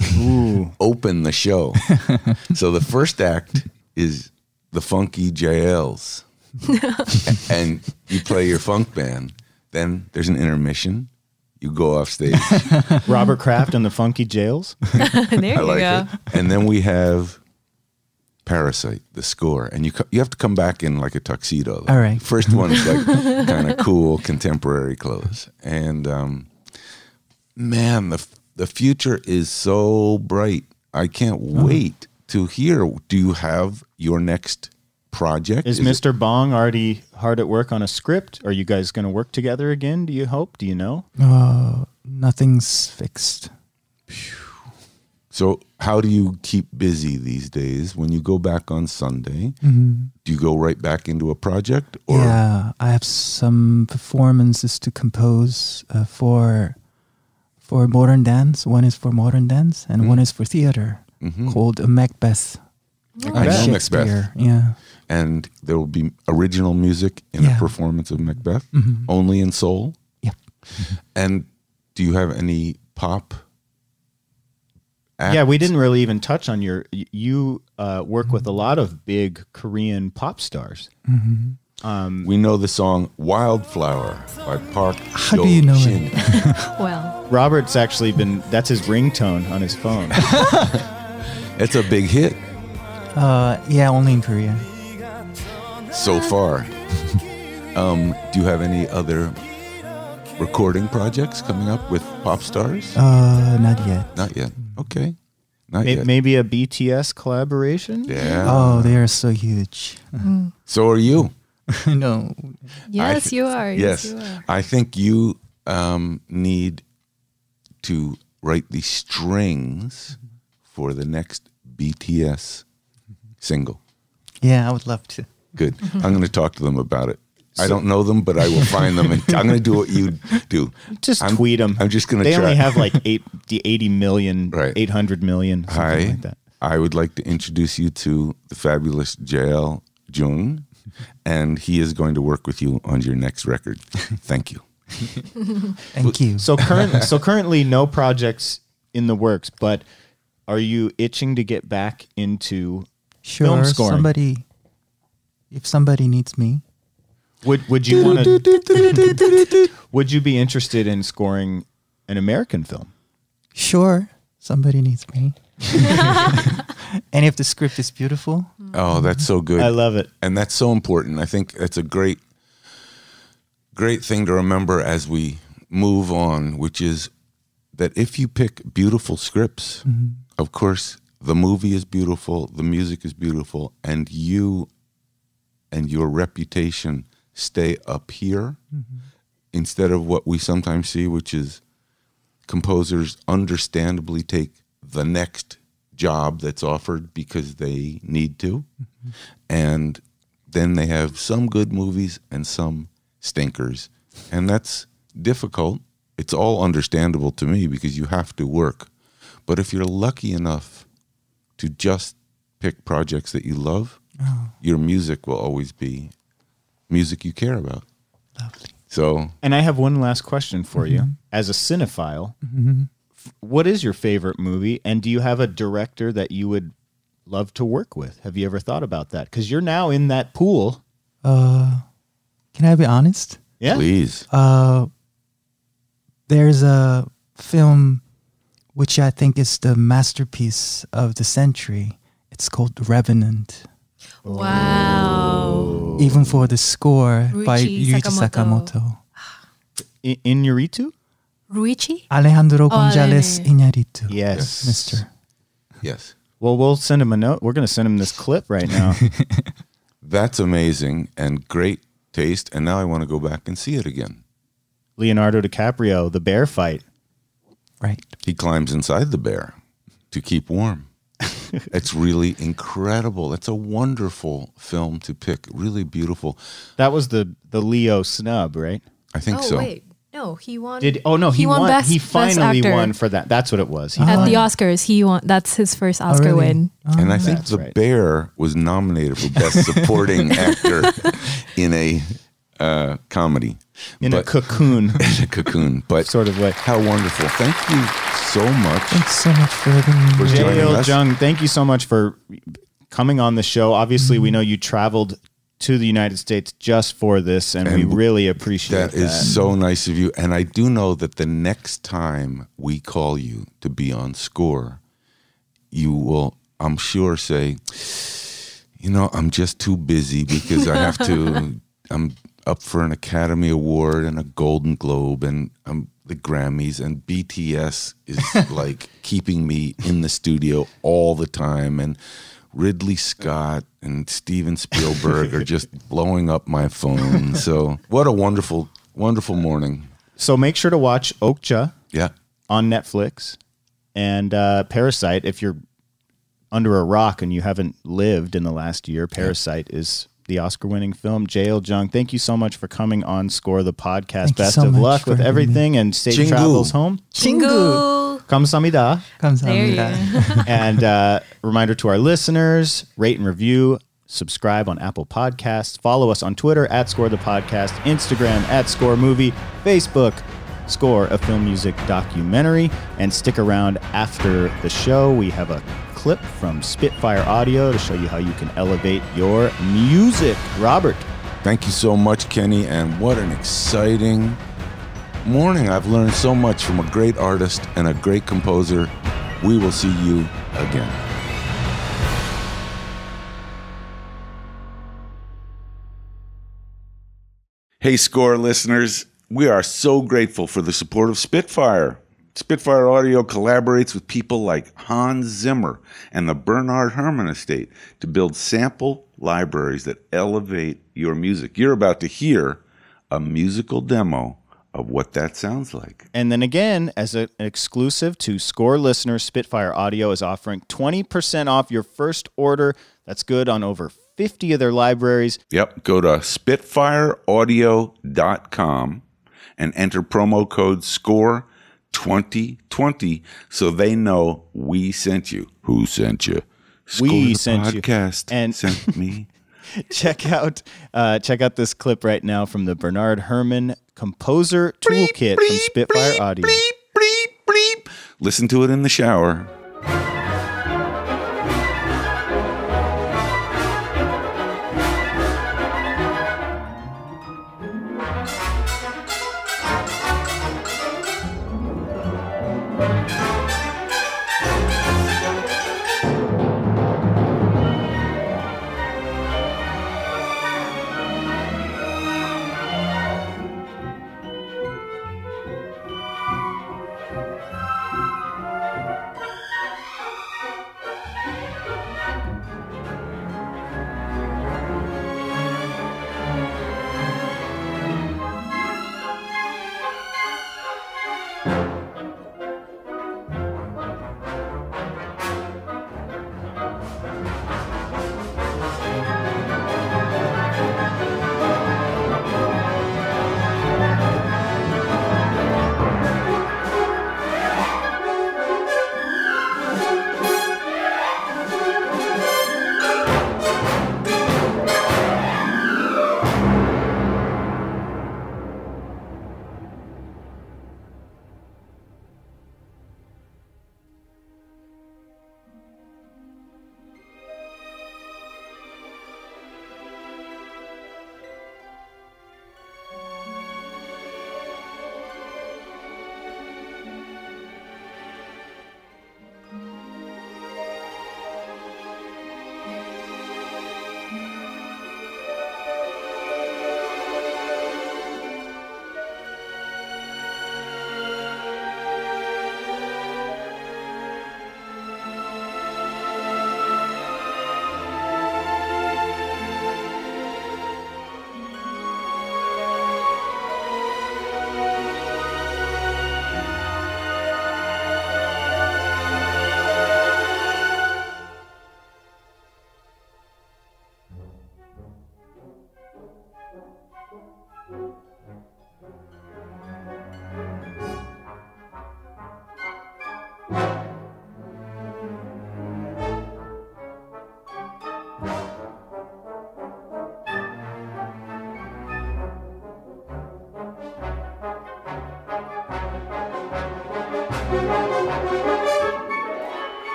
S3: open the show. so the first act is the funky JLs. and you play your funk band. Then there's an intermission. You go off stage.
S2: Robert Kraft and the Funky Jails.
S6: there you
S3: I like
S6: go.
S3: it. And then we have Parasite, the score, and you co- you have to come back in like a tuxedo.
S9: All right.
S3: First one is like kind of cool contemporary clothes, and um, man, the f- the future is so bright. I can't wait to hear. Do you have your next project?
S2: Is,
S3: it-
S2: Mr. Bong already hard at work on a script? Are you guys going to work together again? Do you hope? Do you know?
S9: Uh, nothing's fixed.
S3: So, how do you keep busy these days? When you go back on Sunday, do you go right back into a project, or
S9: yeah, I have some performances to compose uh, for for modern dance. One is for modern dance, and one mm-hmm. is for theater mm-hmm. called Macbeth.
S3: I know Macbeth.
S9: Yeah.
S3: and there will be original music in a performance of Macbeth, mm-hmm. only in Seoul.
S9: Yep.
S3: And do you have any pop?
S2: Yeah, we didn't really even touch on your. You uh, work with a lot of big Korean pop stars. Um,
S3: We know the song "Wildflower" by Park.
S9: How do you know
S3: Shin.
S6: Well,
S2: Robert's actually been. That's his ringtone on his phone.
S3: It's a big hit
S9: Uh, yeah, only in Korea.
S3: so far. um, do you have any other recording projects coming up with pop stars?
S9: Uh, not yet.
S3: Not yet. Okay, not
S2: May-
S3: yet.
S2: Maybe a BTS collaboration.
S3: Yeah.
S9: Oh, they are so huge.
S3: So are you.
S9: no.
S6: yes,
S3: th-
S6: you are. Yes,
S3: Yes,
S6: you are.
S3: I think you um, need to write the strings for the next BTS single.
S9: Yeah, I would love to.
S3: Good. I'm going to talk to them about it. I don't know them, but I will find them, and I'm going to do what you do.
S2: Just
S3: I'm-
S2: tweet them.
S3: I'm just going to
S2: They
S3: try.
S2: only have like eight, the 80 million,
S3: Right.
S2: 800 million, something
S3: Hi.
S2: like that.
S3: I would like to introduce you to the fabulous Jaeil Jung, and he is going to work with you on your next record. Thank you.
S9: Thank you.
S2: So current, so currently, no projects in the works. But are you itching to get back into
S9: sure,
S2: film scoring?
S9: somebody, if somebody needs me,
S2: Would Would you want to? would you be interested in scoring an American film?
S9: sure, somebody needs me. and if the script is beautiful,
S3: Oh, that's mm-hmm. so good.
S2: I love it.
S3: and that's so important. I think that's a great, great thing to remember as we move on, which is that if you pick beautiful scripts, mm-hmm. of course, the movie is beautiful, the music is beautiful, and you and your reputation stay up here mm-hmm. instead of what we sometimes see, which is composers understandably take the next job that's offered because they need to. And then they have some good movies and some stinkers. And that's difficult. It's all understandable to me because you have to work. But if you're lucky enough to just pick projects that you love, oh. your music will always be music you care about.
S9: Lovely.
S3: So
S2: And I have one last question for you. Mm-hmm. As a cinephile, f- what is your favorite movie? And do you have a director that you would love to work with? Have you ever thought about that? Because you're now in that pool.
S9: Uh, can I be honest?
S2: Yeah.
S3: please.
S9: Uh, there's a film which I think is the masterpiece of the century. It's called The Revenant.
S6: Wow.
S9: Even for the score by
S6: Ryuichi
S9: Yuichi
S6: Sakamoto.
S9: Sakamoto.
S2: I- Iñárritu?
S6: Ryuichi?
S9: Alejandro
S6: Oh,
S9: Gonzalez Iñárritu.
S2: Yes.
S9: Mister.
S3: Yes.
S2: Well, we'll send him a note. We're going to send him this clip right now.
S3: That's amazing and great taste. And now I want to go back and see it again.
S2: Leonardo DiCaprio, the bear fight.
S9: Right.
S3: He climbs inside the bear to keep warm. it's really incredible. It's a wonderful film to pick. Really beautiful.
S2: That was the the Leo snub, right?
S3: I think
S6: oh,
S3: so.
S6: wait. No, he won.
S2: Did oh no, he,
S6: He won
S2: won.
S6: Best-
S2: he finally
S6: Actor.
S2: won for that. That's what it was. He
S6: At
S2: won.
S6: the Oscars, he won. That's his first Oscar
S9: really?
S6: win.
S3: And I think the
S2: right.
S3: bear was nominated for best supporting actor in a uh, comedy.
S2: in a cocoon
S3: in a cocoon. But
S2: sort of way.
S3: how wonderful. Thank you so much.
S9: Thanks so much for having me.
S3: For joining
S2: Jaeil
S3: us.
S2: Jung, thank you so much for coming on the show. Obviously,
S3: Mm-hmm.
S2: we know you traveled to the United States just for this, and, we really appreciate
S3: That
S2: that.
S3: is so nice of you. And I do know that the next time we call you to be on score, you will, I'm sure, say, you know, I'm just too busy because I have to, I'm up for an Academy Award and a Golden Globe and um, the Grammys, and BTS is like keeping me in the studio all the time. And Ridley Scott and Steven Spielberg are just blowing up my phone. So, what a wonderful, wonderful morning.
S2: so make sure to watch Okja
S3: Yeah.
S2: on Netflix and uh, Parasite. If you're under a rock and you haven't lived in the last year, Parasite is the Oscar-winning film. Jaeil Jung, thank you so much for coming on Score the podcast.
S9: Thank
S2: Best
S9: so
S2: of luck with
S9: having
S2: everything and safe
S3: Chingu.
S2: travels home.
S6: Chingu.
S2: Kamsamida.
S6: Kamsamida.
S2: and uh, reminder to our listeners rate and review, subscribe on Apple Podcasts, follow us on Twitter at Score the Podcast, Instagram at Score Movie, Facebook Score a Film Music Documentary, and stick around after the show. We have a clip from Spitfire Audio to show you how you can elevate your music. Robert.
S3: Thank you so much, Kenny, and what an exciting morning. I've learned so much from a great artist and a great composer. We will see you again. Hey, Score listeners, we are so grateful for the support of Spitfire. Spitfire Audio collaborates with people like Hans Zimmer and the Bernard Herrmann Estate to build sample libraries that elevate your music. You're about to hear a musical demo of what that sounds like.
S2: And then again, as an exclusive to Score listeners, Spitfire Audio is offering 20% off your first order. That's good on over 50 of their libraries.
S3: Yep, go to spitfireaudio.com and enter promo code SCORE2020 so they know we sent you. Who sent you? Score
S2: We sent you.
S3: podcast
S2: And-
S3: sent me.
S2: check out uh, check out this clip right now from the Bernard Herrmann Composer Toolkit from Spitfire Audio.
S3: bleep, bleep, bleep. Listen to it in the shower.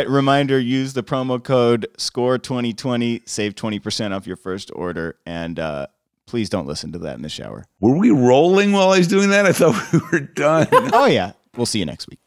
S2: Right, reminder use the promo code SCORE2020, save 20% off your first order, and uh, please don't listen to that in the shower.
S3: Were we rolling while I was doing that? I thought we were done.
S2: oh, yeah. We'll see you next week.